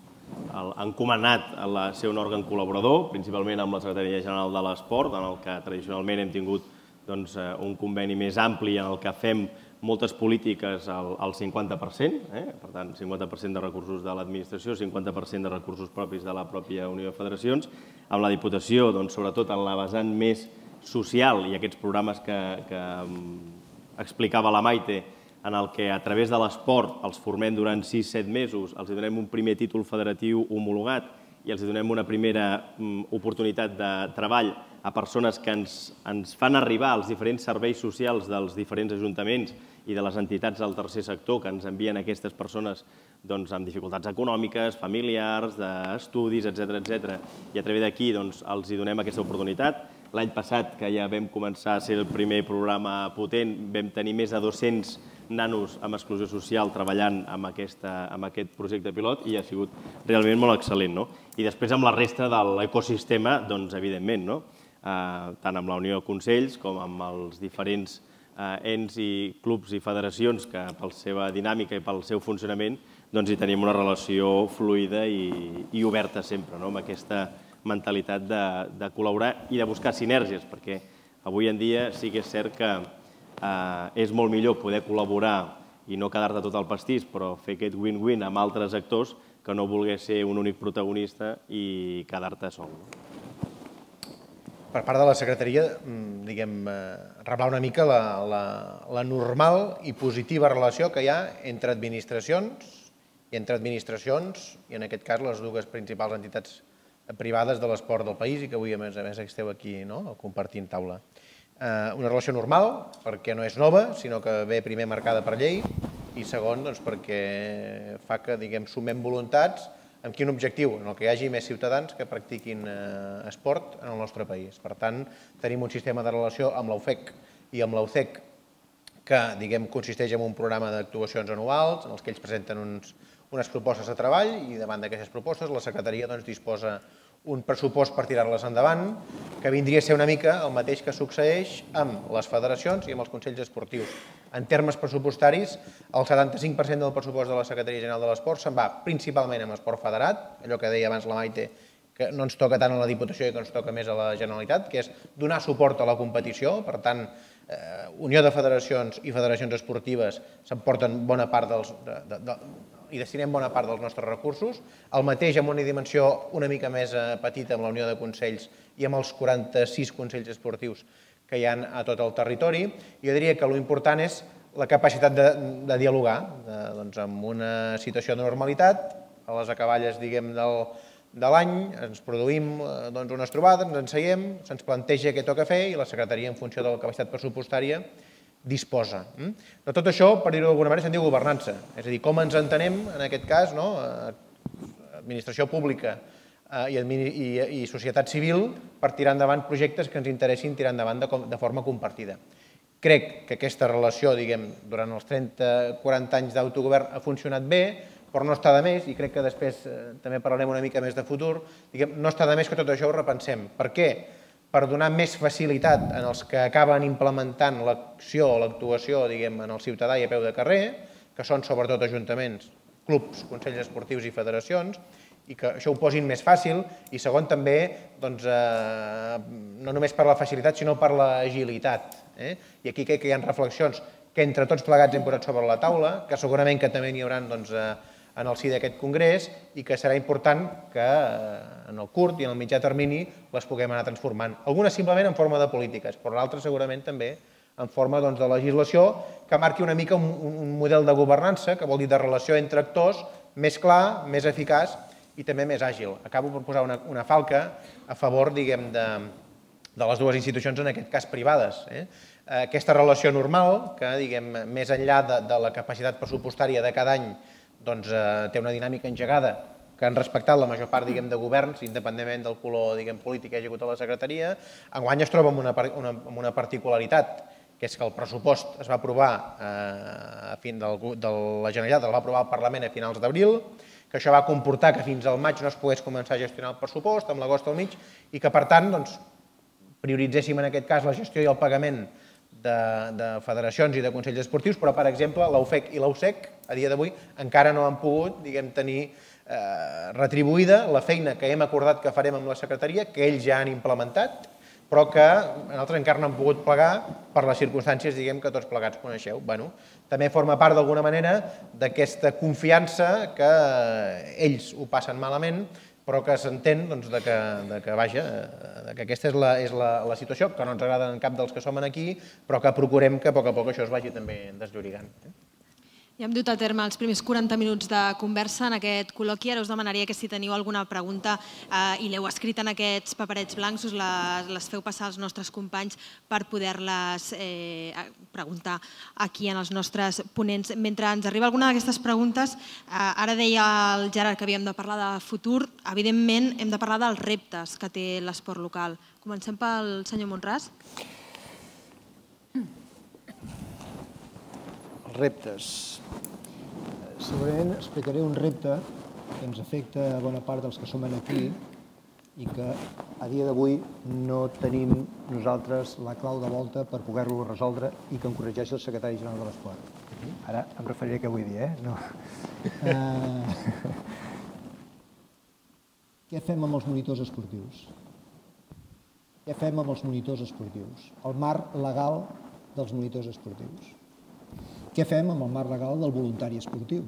el, encomanat a la, ser un òrgan col·laborador, principalment amb la Secretaria General de l'Esport, en el que tradicionalment hem tingut doncs, eh, un conveni més ampli en el que fem moltes polítiques al, al 50%, eh? per tant, 50% de recursos de l'administració, 50% de recursos propis de la pròpia Unió de Federacions, amb la Diputació, doncs, sobretot en la vessant més social i aquests programes que, que mm, explicava la Maite, en el que a través de l'esport els formem durant 6-7 mesos, els donem un primer títol federatiu homologat i els donem una primera mm, oportunitat de treball a persones que ens, ens fan arribar als diferents serveis socials dels diferents ajuntaments i de les entitats del tercer sector que ens envien aquestes persones doncs, amb dificultats econòmiques, familiars, d'estudis, etc etc. I a través d'aquí doncs, els hi donem aquesta oportunitat. L'any passat, que ja vam començar a ser el primer programa potent, vam tenir més de 200 nanos amb exclusió social treballant amb, aquesta, amb aquest projecte pilot i ha sigut realment molt excel·lent. No? I després amb la resta de l'ecosistema, doncs, evidentment, no? eh, tant amb la Unió de Consells com amb els diferents ens i clubs i federacions que per la seva dinàmica i pel seu funcionament doncs hi tenim una relació fluida i, i oberta sempre, no? amb aquesta mentalitat de, de col·laborar i de buscar sinergies, perquè avui en dia sí que és cert que eh, és molt millor poder col·laborar i no quedar-te tot el pastís, però fer aquest win-win amb altres actors que no voler ser un únic protagonista i quedar-te sol. Per part de la secretaria, mm, diguem, eh, reblar una mica la, la, la normal i positiva relació que hi ha entre administracions i entre administracions, i en aquest cas les dues principals entitats privades de l'esport del país i que avui a més a més esteu aquí no? compartint taula eh, una relació normal, perquè no és nova, sinó que ve primer marcada per llei, i segon, doncs, perquè fa que diguem, sumem voluntats amb quin objectiu? En el que hi hagi més ciutadans que practiquin eh, esport en el nostre país. Per tant, tenim un sistema de relació amb l'UFEC i amb l'UCEC que diguem, consisteix en un programa d'actuacions anuals en els que ells presenten uns, unes propostes de treball i davant d'aquestes propostes la secretaria doncs, disposa un pressupost per tirar-les endavant, que vindria a ser una mica el mateix que succeeix amb les federacions i amb els consells esportius. En termes pressupostaris, el 75% del pressupost de la Secretaria General de l'Esport se'n va principalment amb esport federat, allò que deia abans la Maite, que no ens toca tant a la Diputació i que ens toca més a la Generalitat, que és donar suport a la competició, per tant, eh, Unió de Federacions i Federacions Esportives s'emporten bona part dels, de, de, hi destinem bona part dels nostres recursos, el mateix amb una dimensió una mica més eh, petita amb la Unió de Consells i amb els 46 Consells Esportius que hi ha a tot el territori. Jo diria que l'important és la capacitat de, de dialogar de, doncs, amb una situació de normalitat, a les acaballes diguem, del, de l'any ens produïm eh, doncs, unes trobades, ens enseiem, se'ns planteja què toca fer i la secretaria, en funció de la capacitat pressupostària, disposa. De tot això, per dir-ho d'alguna manera, se'n diu governança. És a dir, com ens entenem, en aquest cas, no? Eh, administració pública eh, i, i, i societat civil per tirar endavant projectes que ens interessin tirar endavant de, de forma compartida. Crec que aquesta relació, diguem, durant els 30-40 anys d'autogovern ha funcionat bé, però no està de més, i crec que després eh, també parlarem una mica més de futur, diguem, no està de més que tot això ho repensem. Per què? Per donar més facilitat en els que acaben implementant l'acció o l'actuació diguem, en el ciutadà i a peu de carrer, que són sobretot ajuntaments, clubs, consells esportius i federacions, i que això ho posin més fàcil, i segon també, doncs, eh, no només per la facilitat, sinó per l'agilitat. Eh? I aquí crec que hi ha reflexions que entre tots plegats hem posat sobre la taula, que segurament que també n'hi haurà doncs, eh, en el si d'aquest congrés i que serà important que eh, en el curt i en el mitjà termini les puguem anar transformant. Algunes simplement en forma de polítiques, però l'altra segurament també en forma doncs, de legislació que marqui una mica un, un model de governança, que vol dir de relació entre actors, més clar, més eficaç i també més àgil. Acabo per posar una, una falca a favor, diguem, de, de les dues institucions, en aquest cas privades. Eh? Aquesta relació normal, que diguem, més enllà de, de la capacitat pressupostària de cada any doncs, eh, té una dinàmica engegada que han respectat la major part diguem, de governs, independentment del color diguem, polític que hi hagi hagut a la secretaria. Enguany es troba amb una, una, amb una particularitat, que és que el pressupost es va aprovar eh, a fin del, de la Generalitat, el va aprovar el Parlament a finals d'abril, que això va comportar que fins al maig no es pogués començar a gestionar el pressupost, amb l'agost al mig, i que per tant doncs, prioritzéssim en aquest cas la gestió i el pagament de, de federacions i de consells esportius, però, per exemple, l'UFEC i l'USEC, a dia d'avui, encara no han pogut diguem, tenir eh, retribuïda la feina que hem acordat que farem amb la secretaria, que ells ja han implementat, però que nosaltres encara no han pogut plegar per les circumstàncies diguem, que tots plegats coneixeu. Bueno, també forma part d'alguna manera d'aquesta confiança que ells ho passen malament, però que s'entén doncs, de que, de que, vaja, de que aquesta és, la, és la, la situació, que no ens agrada en cap dels que som aquí, però que procurem que a poc a poc això es vagi també desllorigant. Eh? Ja hem dut a terme els primers 40 minuts de conversa en aquest col·loqui. Ara us demanaria que si teniu alguna pregunta eh, i l'heu escrit en aquests paperets blancs, us les, les feu passar als nostres companys per poder-les eh, preguntar aquí en els nostres ponents. Mentre ens arriba alguna d'aquestes preguntes, eh, ara deia el Gerard que havíem de parlar de futur, evidentment hem de parlar dels reptes que té l'esport local. Comencem pel senyor Monràs. Els reptes segurament explicaré un repte que ens afecta a bona part dels que som aquí i que a dia d'avui no tenim nosaltres la clau de volta per poder-lo resoldre i que em corregeixi el secretari general de l'Esport. Ara em referiré a què vull dir, eh? No. Uh... Què fem amb els monitors esportius? Què fem amb els monitors esportius? El marc legal dels monitors esportius. Què fem amb el marc legal del voluntari esportiu?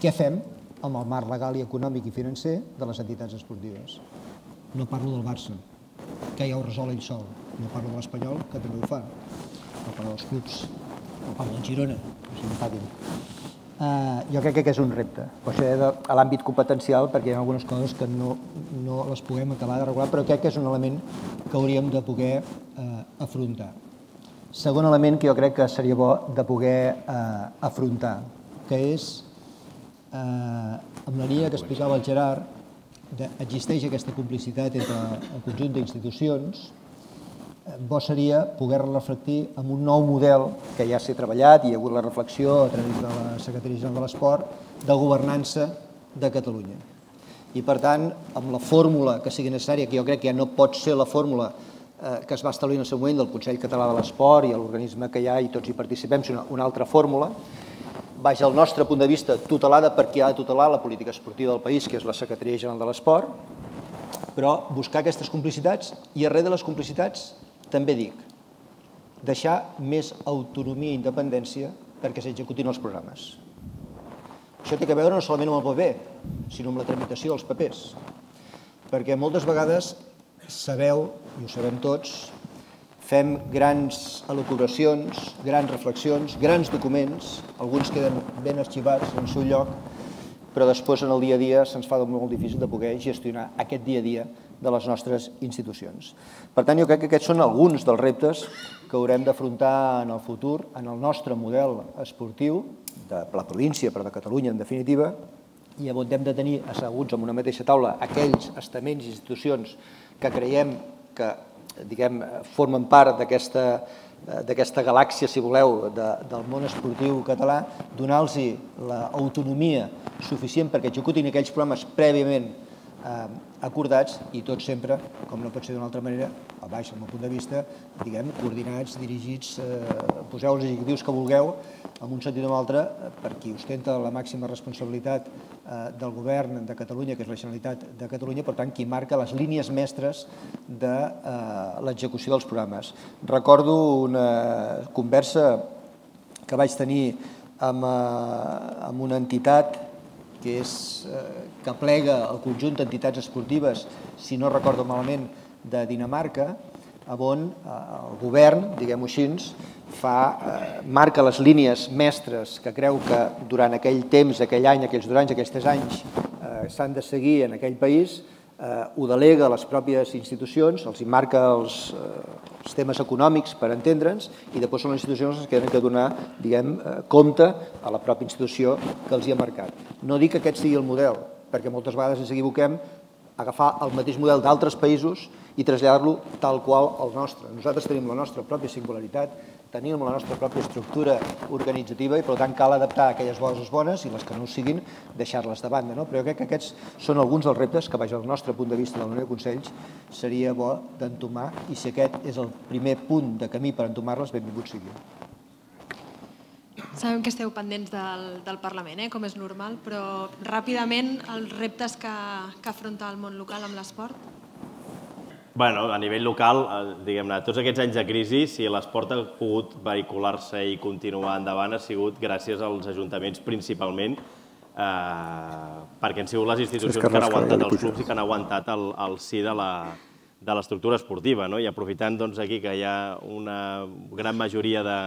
Què fem amb el marc legal i econòmic i financer de les entitats esportives? No parlo del Barça, que ja ho resol ell sol. No parlo de l'Espanyol, que també ho fa. No parlo dels clubs. No parlo del Girona, que si empatin. Uh, jo crec que és un repte. Però això de, a l'àmbit competencial, perquè hi ha algunes coses que no, no les puguem acabar de regular, però crec que és un element que hauríem de poder uh, afrontar. Segon element que jo crec que seria bo de poder eh, afrontar, que és, eh, amb la línia que explicava el Gerard, de, existeix aquesta complicitat entre el conjunt d'institucions, eh, bo seria poder reflectir amb un nou model que ja s'ha treballat i hi ha hagut la reflexió a través de la Secretaria General de l'Esport de governança de Catalunya. I per tant, amb la fórmula que sigui necessària, que jo crec que ja no pot ser la fórmula que es va establir en el seu moment del Consell Català de l'Esport i l'organisme que hi ha i tots hi participem, sinó una altra fórmula, vaja, al nostre punt de vista, tutelada per qui ha de tutelar la política esportiva del país, que és la Secretaria General de l'Esport, però buscar aquestes complicitats i arrere de les complicitats també dic, deixar més autonomia i independència perquè s'executin els programes. Això té a veure no solament amb el paper, sinó amb la tramitació dels papers. Perquè moltes vegades sabeu, i ho sabem tots, fem grans elucubracions, grans reflexions, grans documents, alguns queden ben arxivats en el seu lloc, però després en el dia a dia se'ns fa molt difícil de poder gestionar aquest dia a dia de les nostres institucions. Per tant, jo crec que aquests són alguns dels reptes que haurem d'afrontar en el futur en el nostre model esportiu de la província, però de Catalunya en definitiva, i on hem de tenir asseguts en una mateixa taula aquells estaments i institucions que creiem que diguem, formen part d'aquesta galàxia, si voleu, de, del món esportiu català, donar-los l'autonomia suficient perquè executin aquells programes prèviament eh, acordats i tots sempre, com no pot ser d'una altra manera, a baix, al meu punt de vista, diguem, coordinats, dirigits, eh, poseu els executius que vulgueu, en un sentit o en altre, per qui ostenta la màxima responsabilitat eh, del govern de Catalunya, que és la Generalitat de Catalunya, per tant, qui marca les línies mestres de eh, l'execució dels programes. Recordo una conversa que vaig tenir amb, eh, amb una entitat que, és, eh, que plega el conjunt d'entitats esportives, si no recordo malament, de Dinamarca, on el govern, diguem-ho així, fa, eh, marca les línies mestres que creu que durant aquell temps, aquell any, aquells dos anys, aquells tres anys eh, s'han de seguir en aquell país, eh, ho delega a les pròpies institucions, els hi marca els, eh, els temes econòmics per entendre'ns i després són les institucions les que tenen que donar diguem, eh, compte a la pròpia institució que els hi ha marcat. No dic que aquest sigui el model, perquè moltes vegades ens equivoquem agafar el mateix model d'altres països i traslladar-lo tal qual al nostre. Nosaltres tenim la nostra pròpia singularitat, tenim la nostra pròpia estructura organitzativa i per tant cal adaptar aquelles coses bones i les que no ho siguin deixar-les de banda. No? Però jo crec que aquests són alguns dels reptes que, baix al nostre punt de vista de la Unió de Consells, seria bo d'entomar i si aquest és el primer punt de camí per entomar-les, benvingut sigui. Sabem que esteu pendents del, del Parlament, eh, com és normal, però ràpidament els reptes que, que afronta el món local amb l'esport? Bueno, a nivell local, eh, diguem-ne, tots aquests anys de crisi, si l'esport ha pogut vehicular-se i continuar endavant ha sigut gràcies als ajuntaments principalment, eh, perquè han sigut les institucions que han aguantat els clubs i que han aguantat el, el sí de la, de l'estructura esportiva. No? I aprofitant doncs, aquí que hi ha una gran majoria de,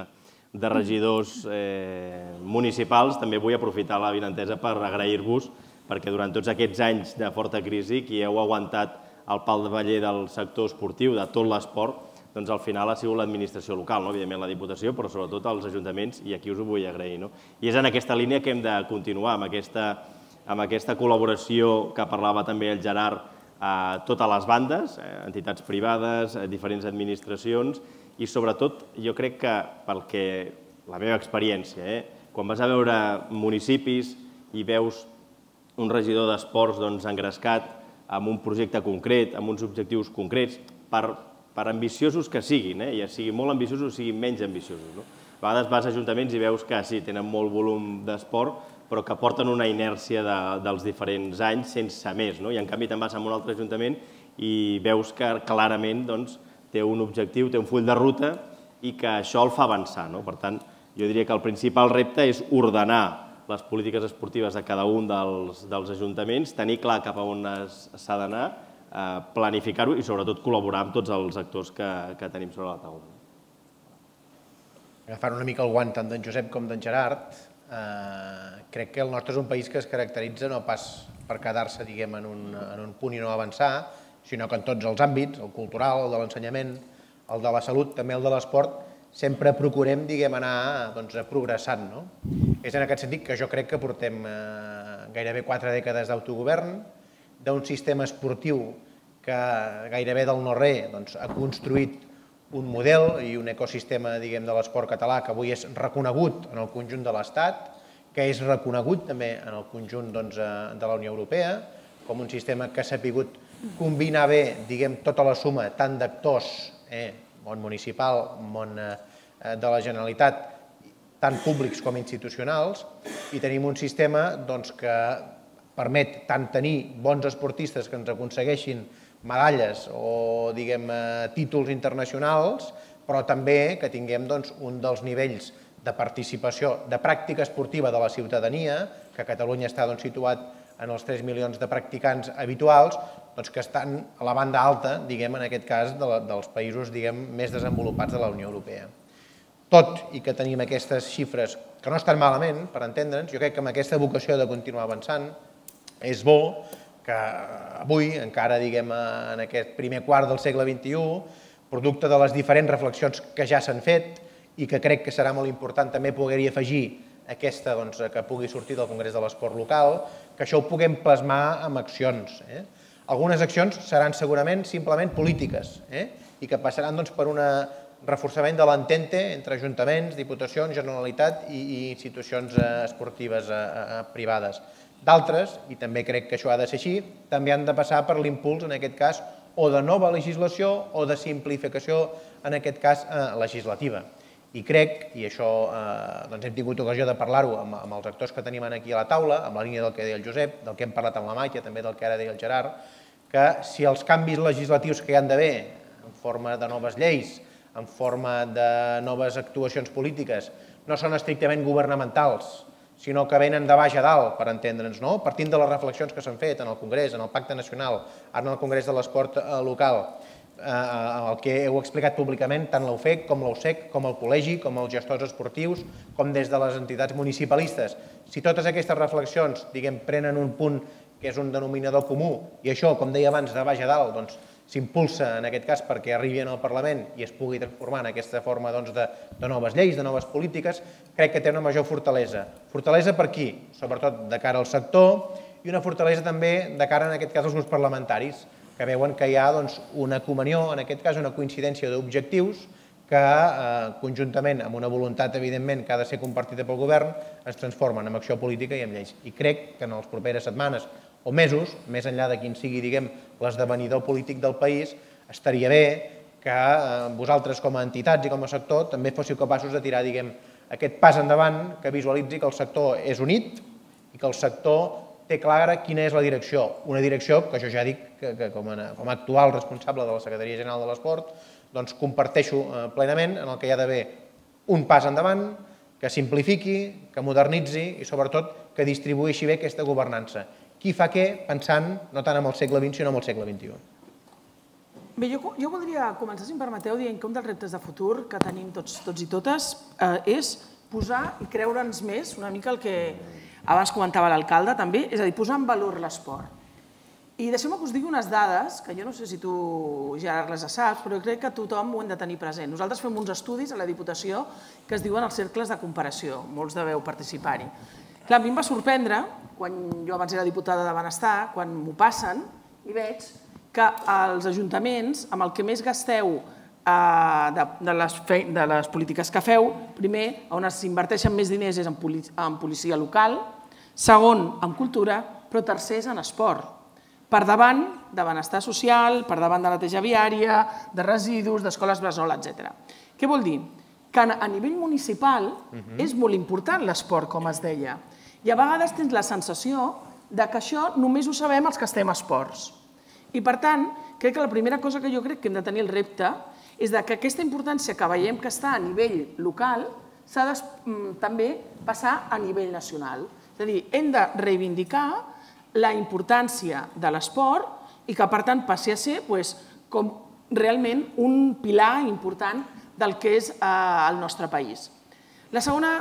de regidors eh, municipals, també vull aprofitar la vinentesa per agrair-vos perquè durant tots aquests anys de forta crisi, qui heu aguantat el pal de baller del sector esportiu, de tot l'esport, doncs al final ha sigut l'administració local, no? evidentment la Diputació, però sobretot els ajuntaments, i aquí us ho vull agrair. No? I és en aquesta línia que hem de continuar, amb aquesta, amb aquesta col·laboració que parlava també el Gerard a totes les bandes, eh, entitats privades, eh, diferents administracions, i sobretot jo crec que, pel que la meva experiència, eh, quan vas a veure municipis i veus un regidor d'esports doncs, engrescat amb un projecte concret, amb uns objectius concrets, per, per ambiciosos que siguin, eh? ja siguin molt ambiciosos o siguin menys ambiciosos. No? A vegades vas a ajuntaments i veus que sí, tenen molt volum d'esport, però que porten una inèrcia de, dels diferents anys sense més. No? I en canvi te'n vas a un altre ajuntament i veus que clarament doncs, té un objectiu, té un full de ruta i que això el fa avançar. No? Per tant, jo diria que el principal repte és ordenar les polítiques esportives de cada un dels, dels ajuntaments, tenir clar cap a on s'ha d'anar, eh, planificar-ho i sobretot col·laborar amb tots els actors que, que tenim sobre la taula. Agafant una mica el guant tant d'en Josep com d'en Gerard, eh, crec que el nostre és un país que es caracteritza no pas per quedar-se diguem, en, un, en un punt i no avançar, sinó que en tots els àmbits, el cultural, el de l'ensenyament, el de la salut, també el de l'esport, sempre procurem diguem, anar doncs, progressant. No? És en aquest sentit que jo crec que portem eh, gairebé quatre dècades d'autogovern, d'un sistema esportiu que gairebé del no-re doncs, ha construït un model i un ecosistema diguem, de l'esport català que avui és reconegut en el conjunt de l'Estat, que és reconegut també en el conjunt doncs, eh, de la Unió Europea, com un sistema que s'ha pogut combinar bé diguem, tota la suma tant d'actors eh, món municipal, món eh, de la Generalitat, tant públics com institucionals, i tenim un sistema doncs, que permet tant tenir bons esportistes que ens aconsegueixin medalles o diguem, eh, títols internacionals, però també que tinguem doncs, un dels nivells de participació, de pràctica esportiva de la ciutadania, que Catalunya està doncs, situat en els 3 milions de practicants habituals, doncs, que estan a la banda alta, diguem, en aquest cas, de la, dels països diguem, més desenvolupats de la Unió Europea. Tot i que tenim aquestes xifres que no estan malament, per entendre'ns, jo crec que amb aquesta vocació de continuar avançant és bo que avui, encara diguem en aquest primer quart del segle XXI, producte de les diferents reflexions que ja s'han fet i que crec que serà molt important també poder-hi afegir aquesta doncs, que pugui sortir del Congrés de l'Esport local, que això ho puguem plasmar amb accions. Eh? Algunes accions seran segurament simplement polítiques eh? i que passaran doncs, per un reforçament de l'entente entre ajuntaments, diputacions, Generalitat i, i institucions eh, esportives eh, eh, privades. D'altres, i també crec que això ha de ser així, també han de passar per l'impuls, en aquest cas, o de nova legislació o de simplificació, en aquest cas, legislativa. I crec, i això eh, doncs hem tingut ocasió de parlar-ho amb, amb els actors que tenim aquí a la taula, amb la línia del que deia el Josep, del que hem parlat amb la Màquia, també del que ara deia el Gerard, que si els canvis legislatius que hi han d'haver, en forma de noves lleis, en forma de noves actuacions polítiques, no són estrictament governamentals, sinó que venen de baix a dalt, per entendre'ns, no? partint de les reflexions que s'han fet en el Congrés, en el Pacte Nacional, ara en el Congrés de l'Esport eh, local, eh, el que heu explicat públicament, tant l'UFEC com l'USEC, com el col·legi, com els gestors esportius, com des de les entitats municipalistes. Si totes aquestes reflexions diguem, prenen un punt que és un denominador comú, i això, com deia abans, de baix a dalt, doncs, s'impulsa en aquest cas perquè arribi al Parlament i es pugui transformar en aquesta forma doncs, de, de noves lleis, de noves polítiques, crec que té una major fortalesa. Fortalesa per qui? Sobretot de cara al sector i una fortalesa també de cara, en aquest cas, als grups parlamentaris, que veuen que hi ha doncs, una comunió, en aquest cas una coincidència d'objectius que eh, conjuntament amb una voluntat, evidentment, que ha de ser compartida pel govern, es transformen en acció política i en lleis. I crec que en les properes setmanes o mesos, més enllà de quin sigui diguem l'esdevenidor polític del país, estaria bé que eh, vosaltres com a entitats i com a sector també fóssiu capaços de tirar diguem, aquest pas endavant que visualitzi que el sector és unit i que el sector té clara quina és la direcció. Una direcció que jo ja dic que, que com, a, com a actual responsable de la Secretaria General de l'Esport doncs comparteixo eh, plenament en el que hi ha d'haver un pas endavant, que simplifiqui, que modernitzi i sobretot que distribueixi bé aquesta governança. Qui fa què pensant no tant en el segle XX sinó en el segle XXI. Bé, jo, jo voldria començar, si em permeteu, dient que un dels reptes de futur que tenim tots, tots i totes eh, és posar i creure'ns més una mica el que, abans comentava l'alcalde també, és a dir, posar en valor l'esport. I deixeu-me que us digui unes dades, que jo no sé si tu, Gerard, les saps, però crec que tothom ho hem de tenir present. Nosaltres fem uns estudis a la Diputació que es diuen els cercles de comparació, molts deveu participar-hi. Clar, a mi em va sorprendre, quan jo abans era diputada de Benestar, quan m'ho passen i veig que els ajuntaments, amb el que més gasteu eh, de, de, les fe, de les polítiques que feu, primer, on s'inverteixen més diners és en, policia, en policia local, segon, en cultura, però tercer és en esport. Per davant de benestar social, per davant de neteja viària, de residus, d'escoles bressol, etc. Què vol dir? Que a nivell municipal uh -huh. és molt important l'esport, com es deia. I a vegades tens la sensació de que això només ho sabem els que estem a esports. I per tant, crec que la primera cosa que jo crec que hem de tenir el repte és de que aquesta importància que veiem que està a nivell local s'ha de mm, també passar a nivell nacional. És a dir, hem de reivindicar la importància de l'esport i que, per tant, passi a ser doncs, com realment un pilar important del que és eh, el nostre país. La segona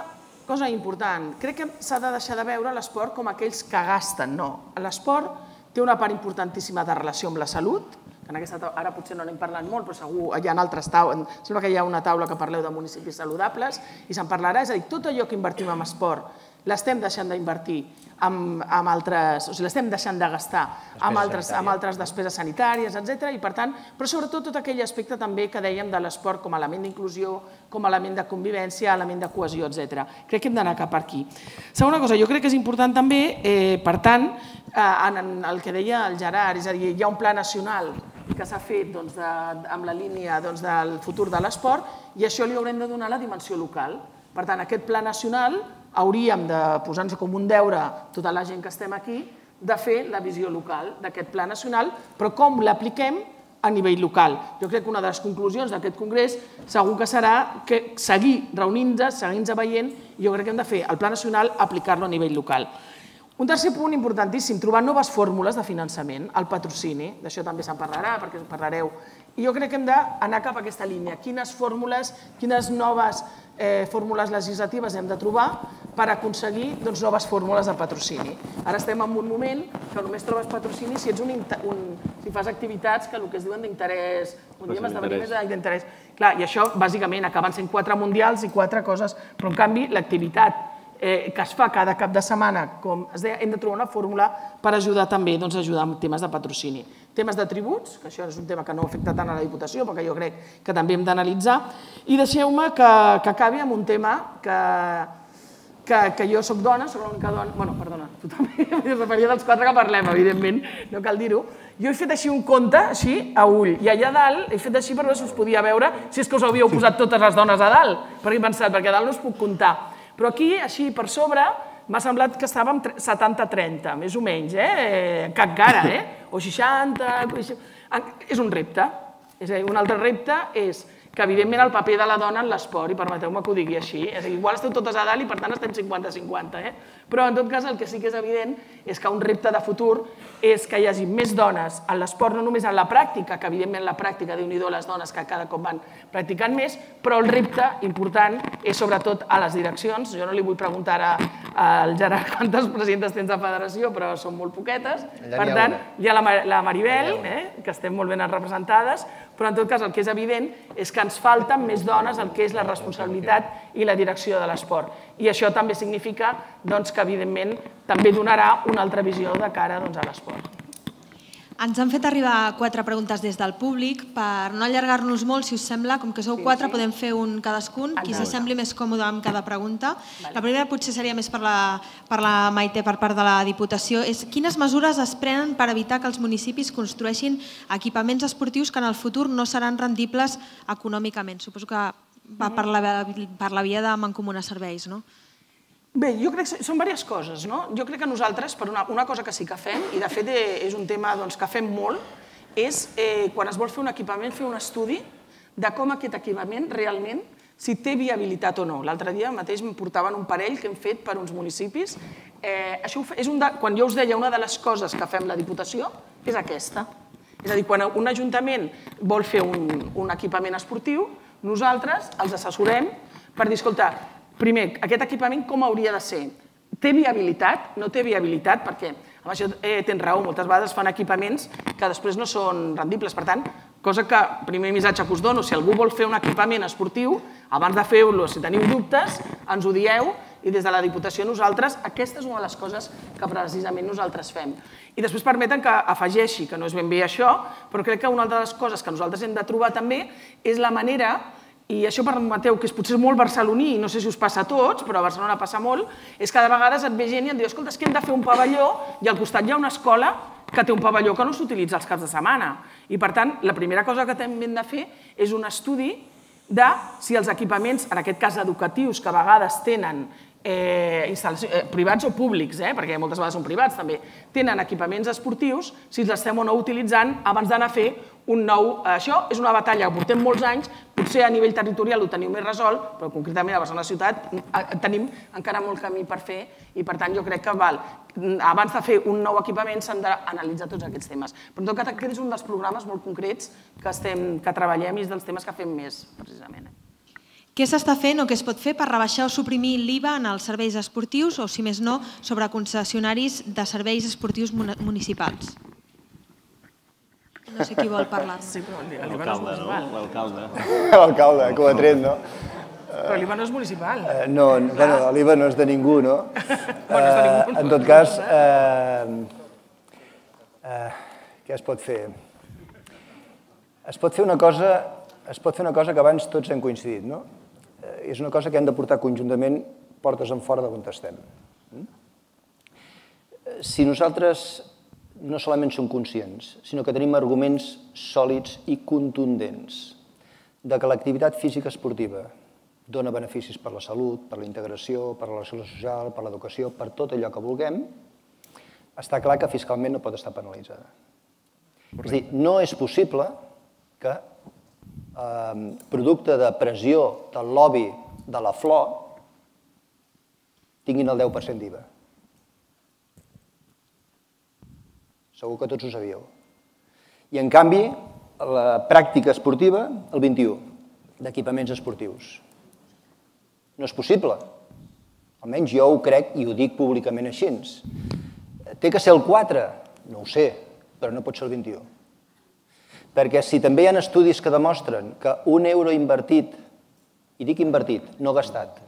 cosa important, crec que s'ha de deixar de veure l'esport com aquells que gasten, no. L'esport té una part importantíssima de relació amb la salut, que en aquesta taula, ara potser no n'hem parlat molt, però segur hi ha altres taules, sembla que hi ha una taula que parleu de municipis saludables i se'n parlarà, és a dir, tot allò que invertim en esport l'estem deixant d'invertir amb, amb altres, o sigui, l'estem deixant de gastar amb altres, amb altres despeses sanitàries, etc. I per tant, però sobretot tot aquell aspecte també que dèiem de l'esport com a element d'inclusió, com a element de convivència, element de cohesió, etc. Crec que hem d'anar cap per aquí. Segona cosa, jo crec que és important també, eh, per tant, eh, en el que deia el Gerard, és a dir, hi ha un pla nacional que s'ha fet doncs, de, amb la línia doncs, del futur de l'esport i això li haurem de donar la dimensió local. Per tant, aquest pla nacional hauríem de posar-nos com un deure, tota la gent que estem aquí, de fer la visió local d'aquest pla nacional, però com l'apliquem a nivell local. Jo crec que una de les conclusions d'aquest congrés segur que serà que seguir reunint-nos, seguint-nos veient, jo crec que hem de fer el pla nacional, aplicar-lo a nivell local. Un tercer punt importantíssim, trobar noves fórmules de finançament, el patrocini, d'això també se'n parlarà, perquè en parlareu. I jo crec que hem d'anar cap a aquesta línia. Quines fórmules, quines noves eh, fórmules legislatives hem de trobar per aconseguir doncs, noves fórmules de patrocini. Ara estem en un moment que només trobes patrocini si ets un, un si fas activitats que el que es diuen d'interès, on diem esdeveniments d'interès. Clar, i això bàsicament acaben sent quatre mundials i quatre coses, però en canvi l'activitat eh, que es fa cada cap de setmana, com es deia, hem de trobar una fórmula per ajudar també doncs, ajudar amb temes de patrocini. Temes de tributs, que això és un tema que no afecta tant a la Diputació, perquè jo crec que també hem d'analitzar. I deixeu-me que, que acabi amb un tema que, que, que jo sóc dona, sóc l'única dona... bueno, perdona, tu també m'he referia dels quatre que parlem, evidentment, no cal dir-ho. Jo he fet així un conte, així, a ull, i allà dalt he fet així per veure si us podia veure, si és que us havíeu posat totes les dones a dalt, perquè he pensat, perquè a dalt no us puc comptar. Però aquí, així per sobre, m'ha semblat que estàvem 70-30, més o menys, eh? Cap cara, eh? O 60... És un repte. És un altre repte és que evidentment el paper de la dona en l'esport, i permeteu-me que ho digui així, és a dir, igual esteu totes a dalt i per tant estem 50-50, eh? però en tot cas el que sí que és evident és que un repte de futur és que hi hagi més dones en l'esport, no només en la pràctica, que evidentment la pràctica, déu nhi les dones que cada cop van practicant més, però el repte important és sobretot a les direccions. Jo no li vull preguntar ara al Gerard quantes presidentes tens de federació, però són molt poquetes. Per tant, hi ha la Maribel, eh, que estem molt ben representades, però en tot cas el que és evident és que ens falten més dones el que és la responsabilitat i la direcció de l'esport. I això també significa doncs, que, evidentment, també donarà una altra visió de cara doncs, a l'esport. Ens han fet arribar quatre preguntes des del públic. Per no allargar-nos molt, si us sembla, com que sou quatre, podem fer un cadascun, qui s'assembli més còmode amb cada pregunta. La primera potser seria més per la, per la Maite, per part de la Diputació, és quines mesures es prenen per evitar que els municipis construeixin equipaments esportius que en el futur no seran rendibles econòmicament? Suposo que va per la, per la via de mancomunar serveis, no? Bé, jo crec que són diverses coses. No? Jo crec que nosaltres, per una, una cosa que sí que fem, i de fet eh, és un tema doncs, que fem molt, és eh, quan es vol fer un equipament, fer un estudi de com aquest equipament realment si té viabilitat o no. L'altre dia mateix em portaven un parell que hem fet per uns municipis. Eh, això és un de, quan jo us deia una de les coses que fem la Diputació és aquesta. És a dir, quan un ajuntament vol fer un, un equipament esportiu, nosaltres els assessorem per dir, escolta, Primer, aquest equipament com hauria de ser? Té viabilitat? No té viabilitat perquè, amb això eh, tens raó, moltes vegades fan equipaments que després no són rendibles. Per tant, cosa que, primer missatge que us dono, si algú vol fer un equipament esportiu, abans de fer-lo, si teniu dubtes, ens ho dieu i des de la Diputació nosaltres, aquesta és una de les coses que precisament nosaltres fem. I després permeten que afegeixi, que no és ben bé això, però crec que una de les coses que nosaltres hem de trobar també és la manera i això permeteu, que és potser molt barceloní, no sé si us passa a tots, però a Barcelona passa molt, és que de vegades et ve gent i et diu, escolta, és que hem de fer un pavelló i al costat hi ha una escola que té un pavelló que no s'utilitza els caps de setmana. I per tant, la primera cosa que hem de fer és un estudi de si els equipaments, en aquest cas educatius, que a vegades tenen eh, eh, privats o públics, eh, perquè moltes vegades són privats també, tenen equipaments esportius, si els estem o no utilitzant abans d'anar a fer un nou... Això és una batalla que portem molts anys, potser a nivell territorial ho teniu més resolt, però concretament a Barcelona ciutat tenim encara molt camí per fer i per tant jo crec que val, abans de fer un nou equipament s'han d'analitzar tots aquests temes. Però en tot cas aquest és un dels programes molt concrets que, estem, que treballem i és dels temes que fem més, precisament. Què s'està fent o què es pot fer per rebaixar o suprimir l'IVA en els serveis esportius o, si més no, sobre concessionaris de serveis esportius municipals? No sé qui vol parlar. Sí, però l'IVA no és municipal. L'alcalde. L'alcalde, com a tret, no? Però l'IVA no és municipal. Uh, no, bueno, l'IVA no és de ningú, no? bueno, és de ningú. Uh, en tot cas, uh, uh, què es pot fer? Es pot fer una cosa, es pot fer una cosa que abans tots hem coincidit, no? Eh, és una cosa que hem de portar conjuntament portes en fora d'on estem. Mm? Eh, si nosaltres no solament som conscients, sinó que tenim arguments sòlids i contundents de que l'activitat física esportiva dona beneficis per la salut, per la integració, per la relació social, per l'educació, per tot allò que vulguem, està clar que fiscalment no pot estar penalitzada. És dir, no és possible que eh, producte de pressió del lobby de la flor tinguin el 10% d'IVA. Segur que tots ho sabíeu. I, en canvi, la pràctica esportiva, el 21, d'equipaments esportius. No és possible. Almenys jo ho crec i ho dic públicament així. Té que ser el 4? No ho sé, però no pot ser el 21. Perquè si també hi ha estudis que demostren que un euro invertit, i dic invertit, no gastat,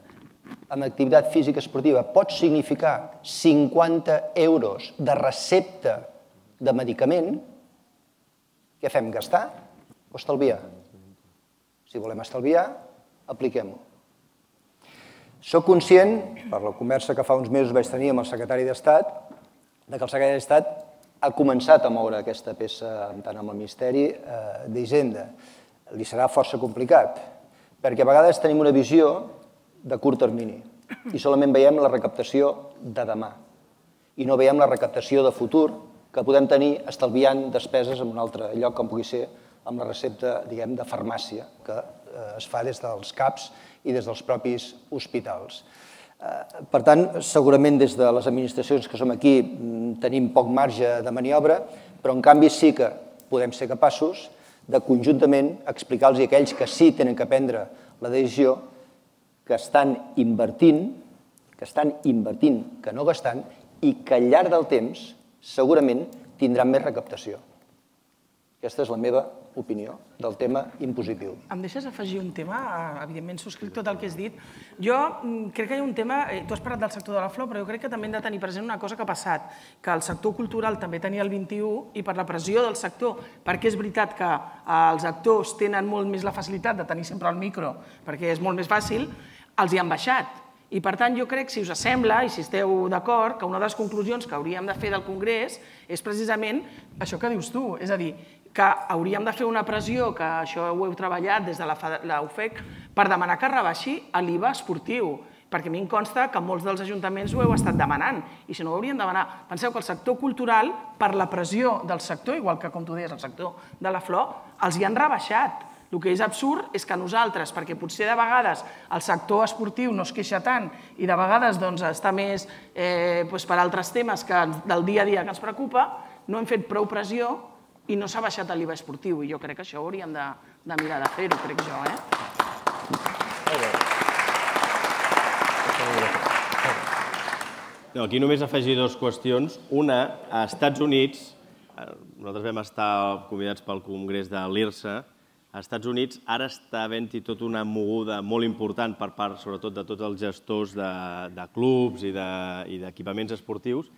en activitat física esportiva pot significar 50 euros de recepta de medicament, què fem, gastar o estalviar? Si volem estalviar, apliquem-ho. Soc conscient, per la conversa que fa uns mesos vaig tenir amb el secretari d'Estat, de que el secretari d'Estat ha començat a moure aquesta peça tant amb el Ministeri eh, d'Hisenda. Li serà força complicat, perquè a vegades tenim una visió de curt termini i solament veiem la recaptació de demà i no veiem la recaptació de futur que podem tenir estalviant despeses en un altre lloc com pugui ser amb la recepta diguem, de farmàcia que eh, es fa des dels CAPs i des dels propis hospitals. Eh, per tant, segurament des de les administracions que som aquí mm, tenim poc marge de maniobra, però en canvi sí que podem ser capaços de conjuntament explicar-los a aquells que sí tenen que prendre la decisió que estan invertint, que estan invertint, que no gastant, i que al llarg del temps segurament tindran més recaptació. Aquesta és la meva opinió del tema impositiu. Em deixes afegir un tema? Eh, evidentment, subscric tot el que has dit. Jo mm, crec que hi ha un tema, eh, tu has parlat del sector de la flor, però jo crec que també hem de tenir present una cosa que ha passat, que el sector cultural també tenia el 21 i per la pressió del sector, perquè és veritat que eh, els actors tenen molt més la facilitat de tenir sempre el micro, perquè és molt més fàcil, els hi han baixat. I per tant, jo crec, si us sembla i si esteu d'acord, que una de les conclusions que hauríem de fer del Congrés és precisament això que dius tu, és a dir, que hauríem de fer una pressió, que això ho heu treballat des de la UFEC, per demanar que rebaixi l'IVA esportiu, perquè a mi em consta que molts dels ajuntaments ho heu estat demanant, i si no ho haurien de demanar. Penseu que el sector cultural, per la pressió del sector, igual que com tu deies, el sector de la flor, els hi han rebaixat. El que és absurd és que nosaltres, perquè potser de vegades el sector esportiu no es queixa tant i de vegades doncs, està més eh, doncs per altres temes que del dia a dia que ens preocupa, no hem fet prou pressió i no s'ha baixat l'IVA esportiu. I jo crec que això hauríem de, de mirar de fer-ho, crec jo. Eh? No, aquí només afegir dues qüestions. Una, a Estats Units, eh, nosaltres vam estar convidats pel Congrés de l'IRSA, als Estats Units ara està havent-hi tota una moguda molt important per part, sobretot, de tots els gestors de, de clubs i d'equipaments de, esportius,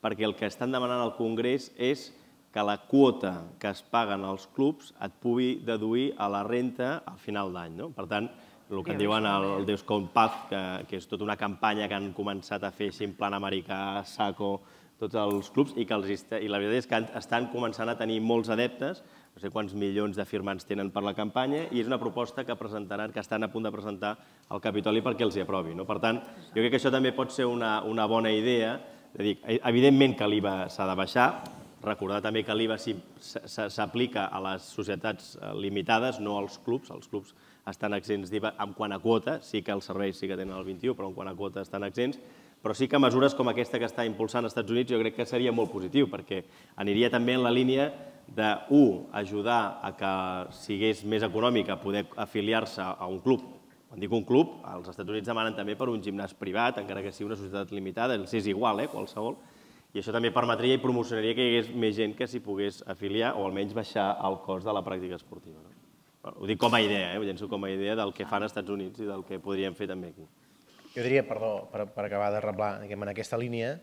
perquè el que estan demanant al Congrés és que la quota que es paguen als clubs et pugui deduir a la renta al final d'any. No? Per tant, el que en diuen el, el Discount Path, que, que és tota una campanya que han començat a fer així en plan americà, saco, tots els clubs, i, que els, i la veritat és que estan començant a tenir molts adeptes, no sé quants milions de firmants tenen per la campanya, i és una proposta que presentaran, que estan a punt de presentar al Capitoli perquè els hi aprovi. No? Per tant, jo crec que això també pot ser una, una bona idea, de dir, evidentment que l'IVA s'ha de baixar, recordar també que l'IVA s'aplica a les societats eh, limitades, no als clubs. Els clubs estan exents d'IVA en quant a quota, sí que els serveis sí que tenen el 21, però en quant a quota estan exents, però sí que mesures com aquesta que està impulsant als Estats Units jo crec que seria molt positiu, perquè aniria també en la línia de, un, ajudar a que sigués més econòmic a poder afiliar-se a un club. Quan dic un club, els Estats Units demanen també per un gimnàs privat, encara que sigui una societat limitada, els és igual, eh, qualsevol, i això també permetria i promocionaria que hi hagués més gent que s'hi pogués afiliar o almenys baixar el cost de la pràctica esportiva. No? Ho dic com a idea, eh? ho llenço com a idea del que fan als Estats Units i del que podríem fer també aquí. Jo diria, perdó, per, per acabar de reblar diguem, en aquesta línia,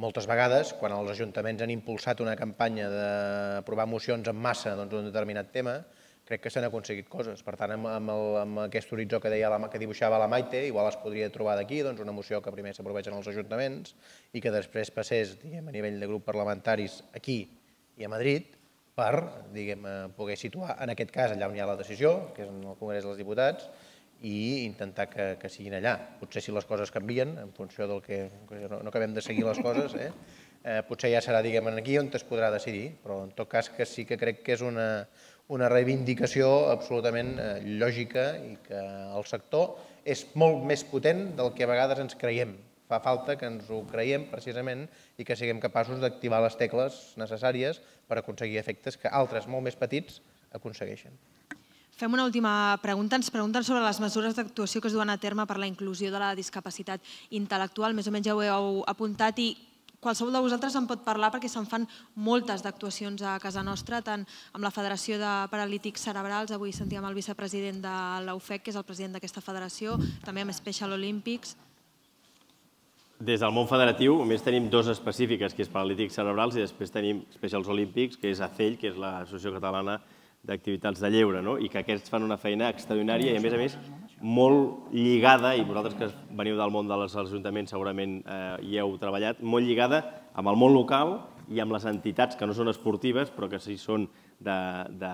moltes vegades, quan els ajuntaments han impulsat una campanya d'aprovar mocions en massa doncs, d'un determinat tema, crec que s'han aconseguit coses. Per tant, amb, amb, el, amb aquest horitzó que, deia la, que dibuixava la Maite, igual es podria trobar d'aquí doncs, una moció que primer s'aproveix en els ajuntaments i que després passés diguem, a nivell de grup parlamentaris aquí i a Madrid per diguem, poder situar, en aquest cas, allà on hi ha la decisió, que és en el Congrés dels Diputats, i intentar que, que siguin allà. Potser si les coses canvien, en funció del que... No, no acabem de seguir les coses, eh? Eh, potser ja serà, diguem, aquí on es podrà decidir, però en tot cas que sí que crec que és una, una reivindicació absolutament eh, lògica i que el sector és molt més potent del que a vegades ens creiem. Fa falta que ens ho creiem precisament i que siguem capaços d'activar les tecles necessàries per aconseguir efectes que altres molt més petits aconsegueixen. Fem una última pregunta. Ens pregunten sobre les mesures d'actuació que es duen a terme per la inclusió de la discapacitat intel·lectual. Més o menys ja ho heu apuntat i qualsevol de vosaltres en pot parlar perquè se'n fan moltes d'actuacions a casa nostra, tant amb la Federació de Paralítics Cerebrals, avui sentíem el vicepresident de l'UFEC, que és el president d'aquesta federació, també amb Special Olympics. Des del món federatiu, més tenim dos específiques, que és Paralítics Cerebrals, i després tenim Specials Olympics, que és ACELL, que és l'Associació Catalana d'activitats de lleure, no? i que aquests fan una feina extraordinària i, a més a més, molt lligada, i vosaltres que veniu del món dels ajuntaments segurament eh, hi heu treballat, molt lligada amb el món local i amb les entitats que no són esportives, però que sí són de, de,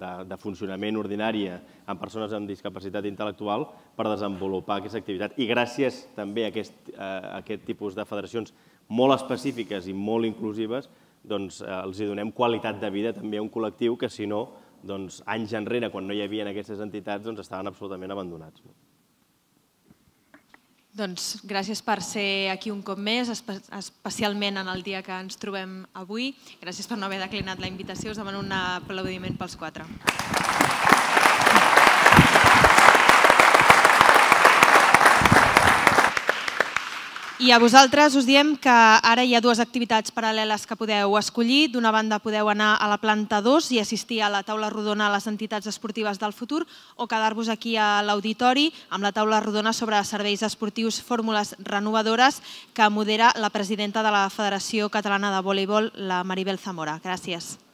de, de funcionament ordinària amb persones amb discapacitat intel·lectual per desenvolupar aquesta activitat. I gràcies també a aquest, a aquest tipus de federacions molt específiques i molt inclusives, doncs, eh, els hi donem qualitat de vida també a un col·lectiu que, si no, doncs, anys enrere, quan no hi havia aquestes entitats, doncs, estaven absolutament abandonats. No? Doncs gràcies per ser aquí un cop més, especialment en el dia que ens trobem avui. Gràcies per no haver declinat la invitació. Us demano un aplaudiment pels quatre. I a vosaltres us diem que ara hi ha dues activitats paral·leles que podeu escollir. D'una banda podeu anar a la planta 2 i assistir a la taula rodona a les entitats esportives del futur o quedar-vos aquí a l'auditori amb la taula rodona sobre serveis esportius fórmules renovadores que modera la presidenta de la Federació Catalana de Voleibol, la Maribel Zamora. Gràcies.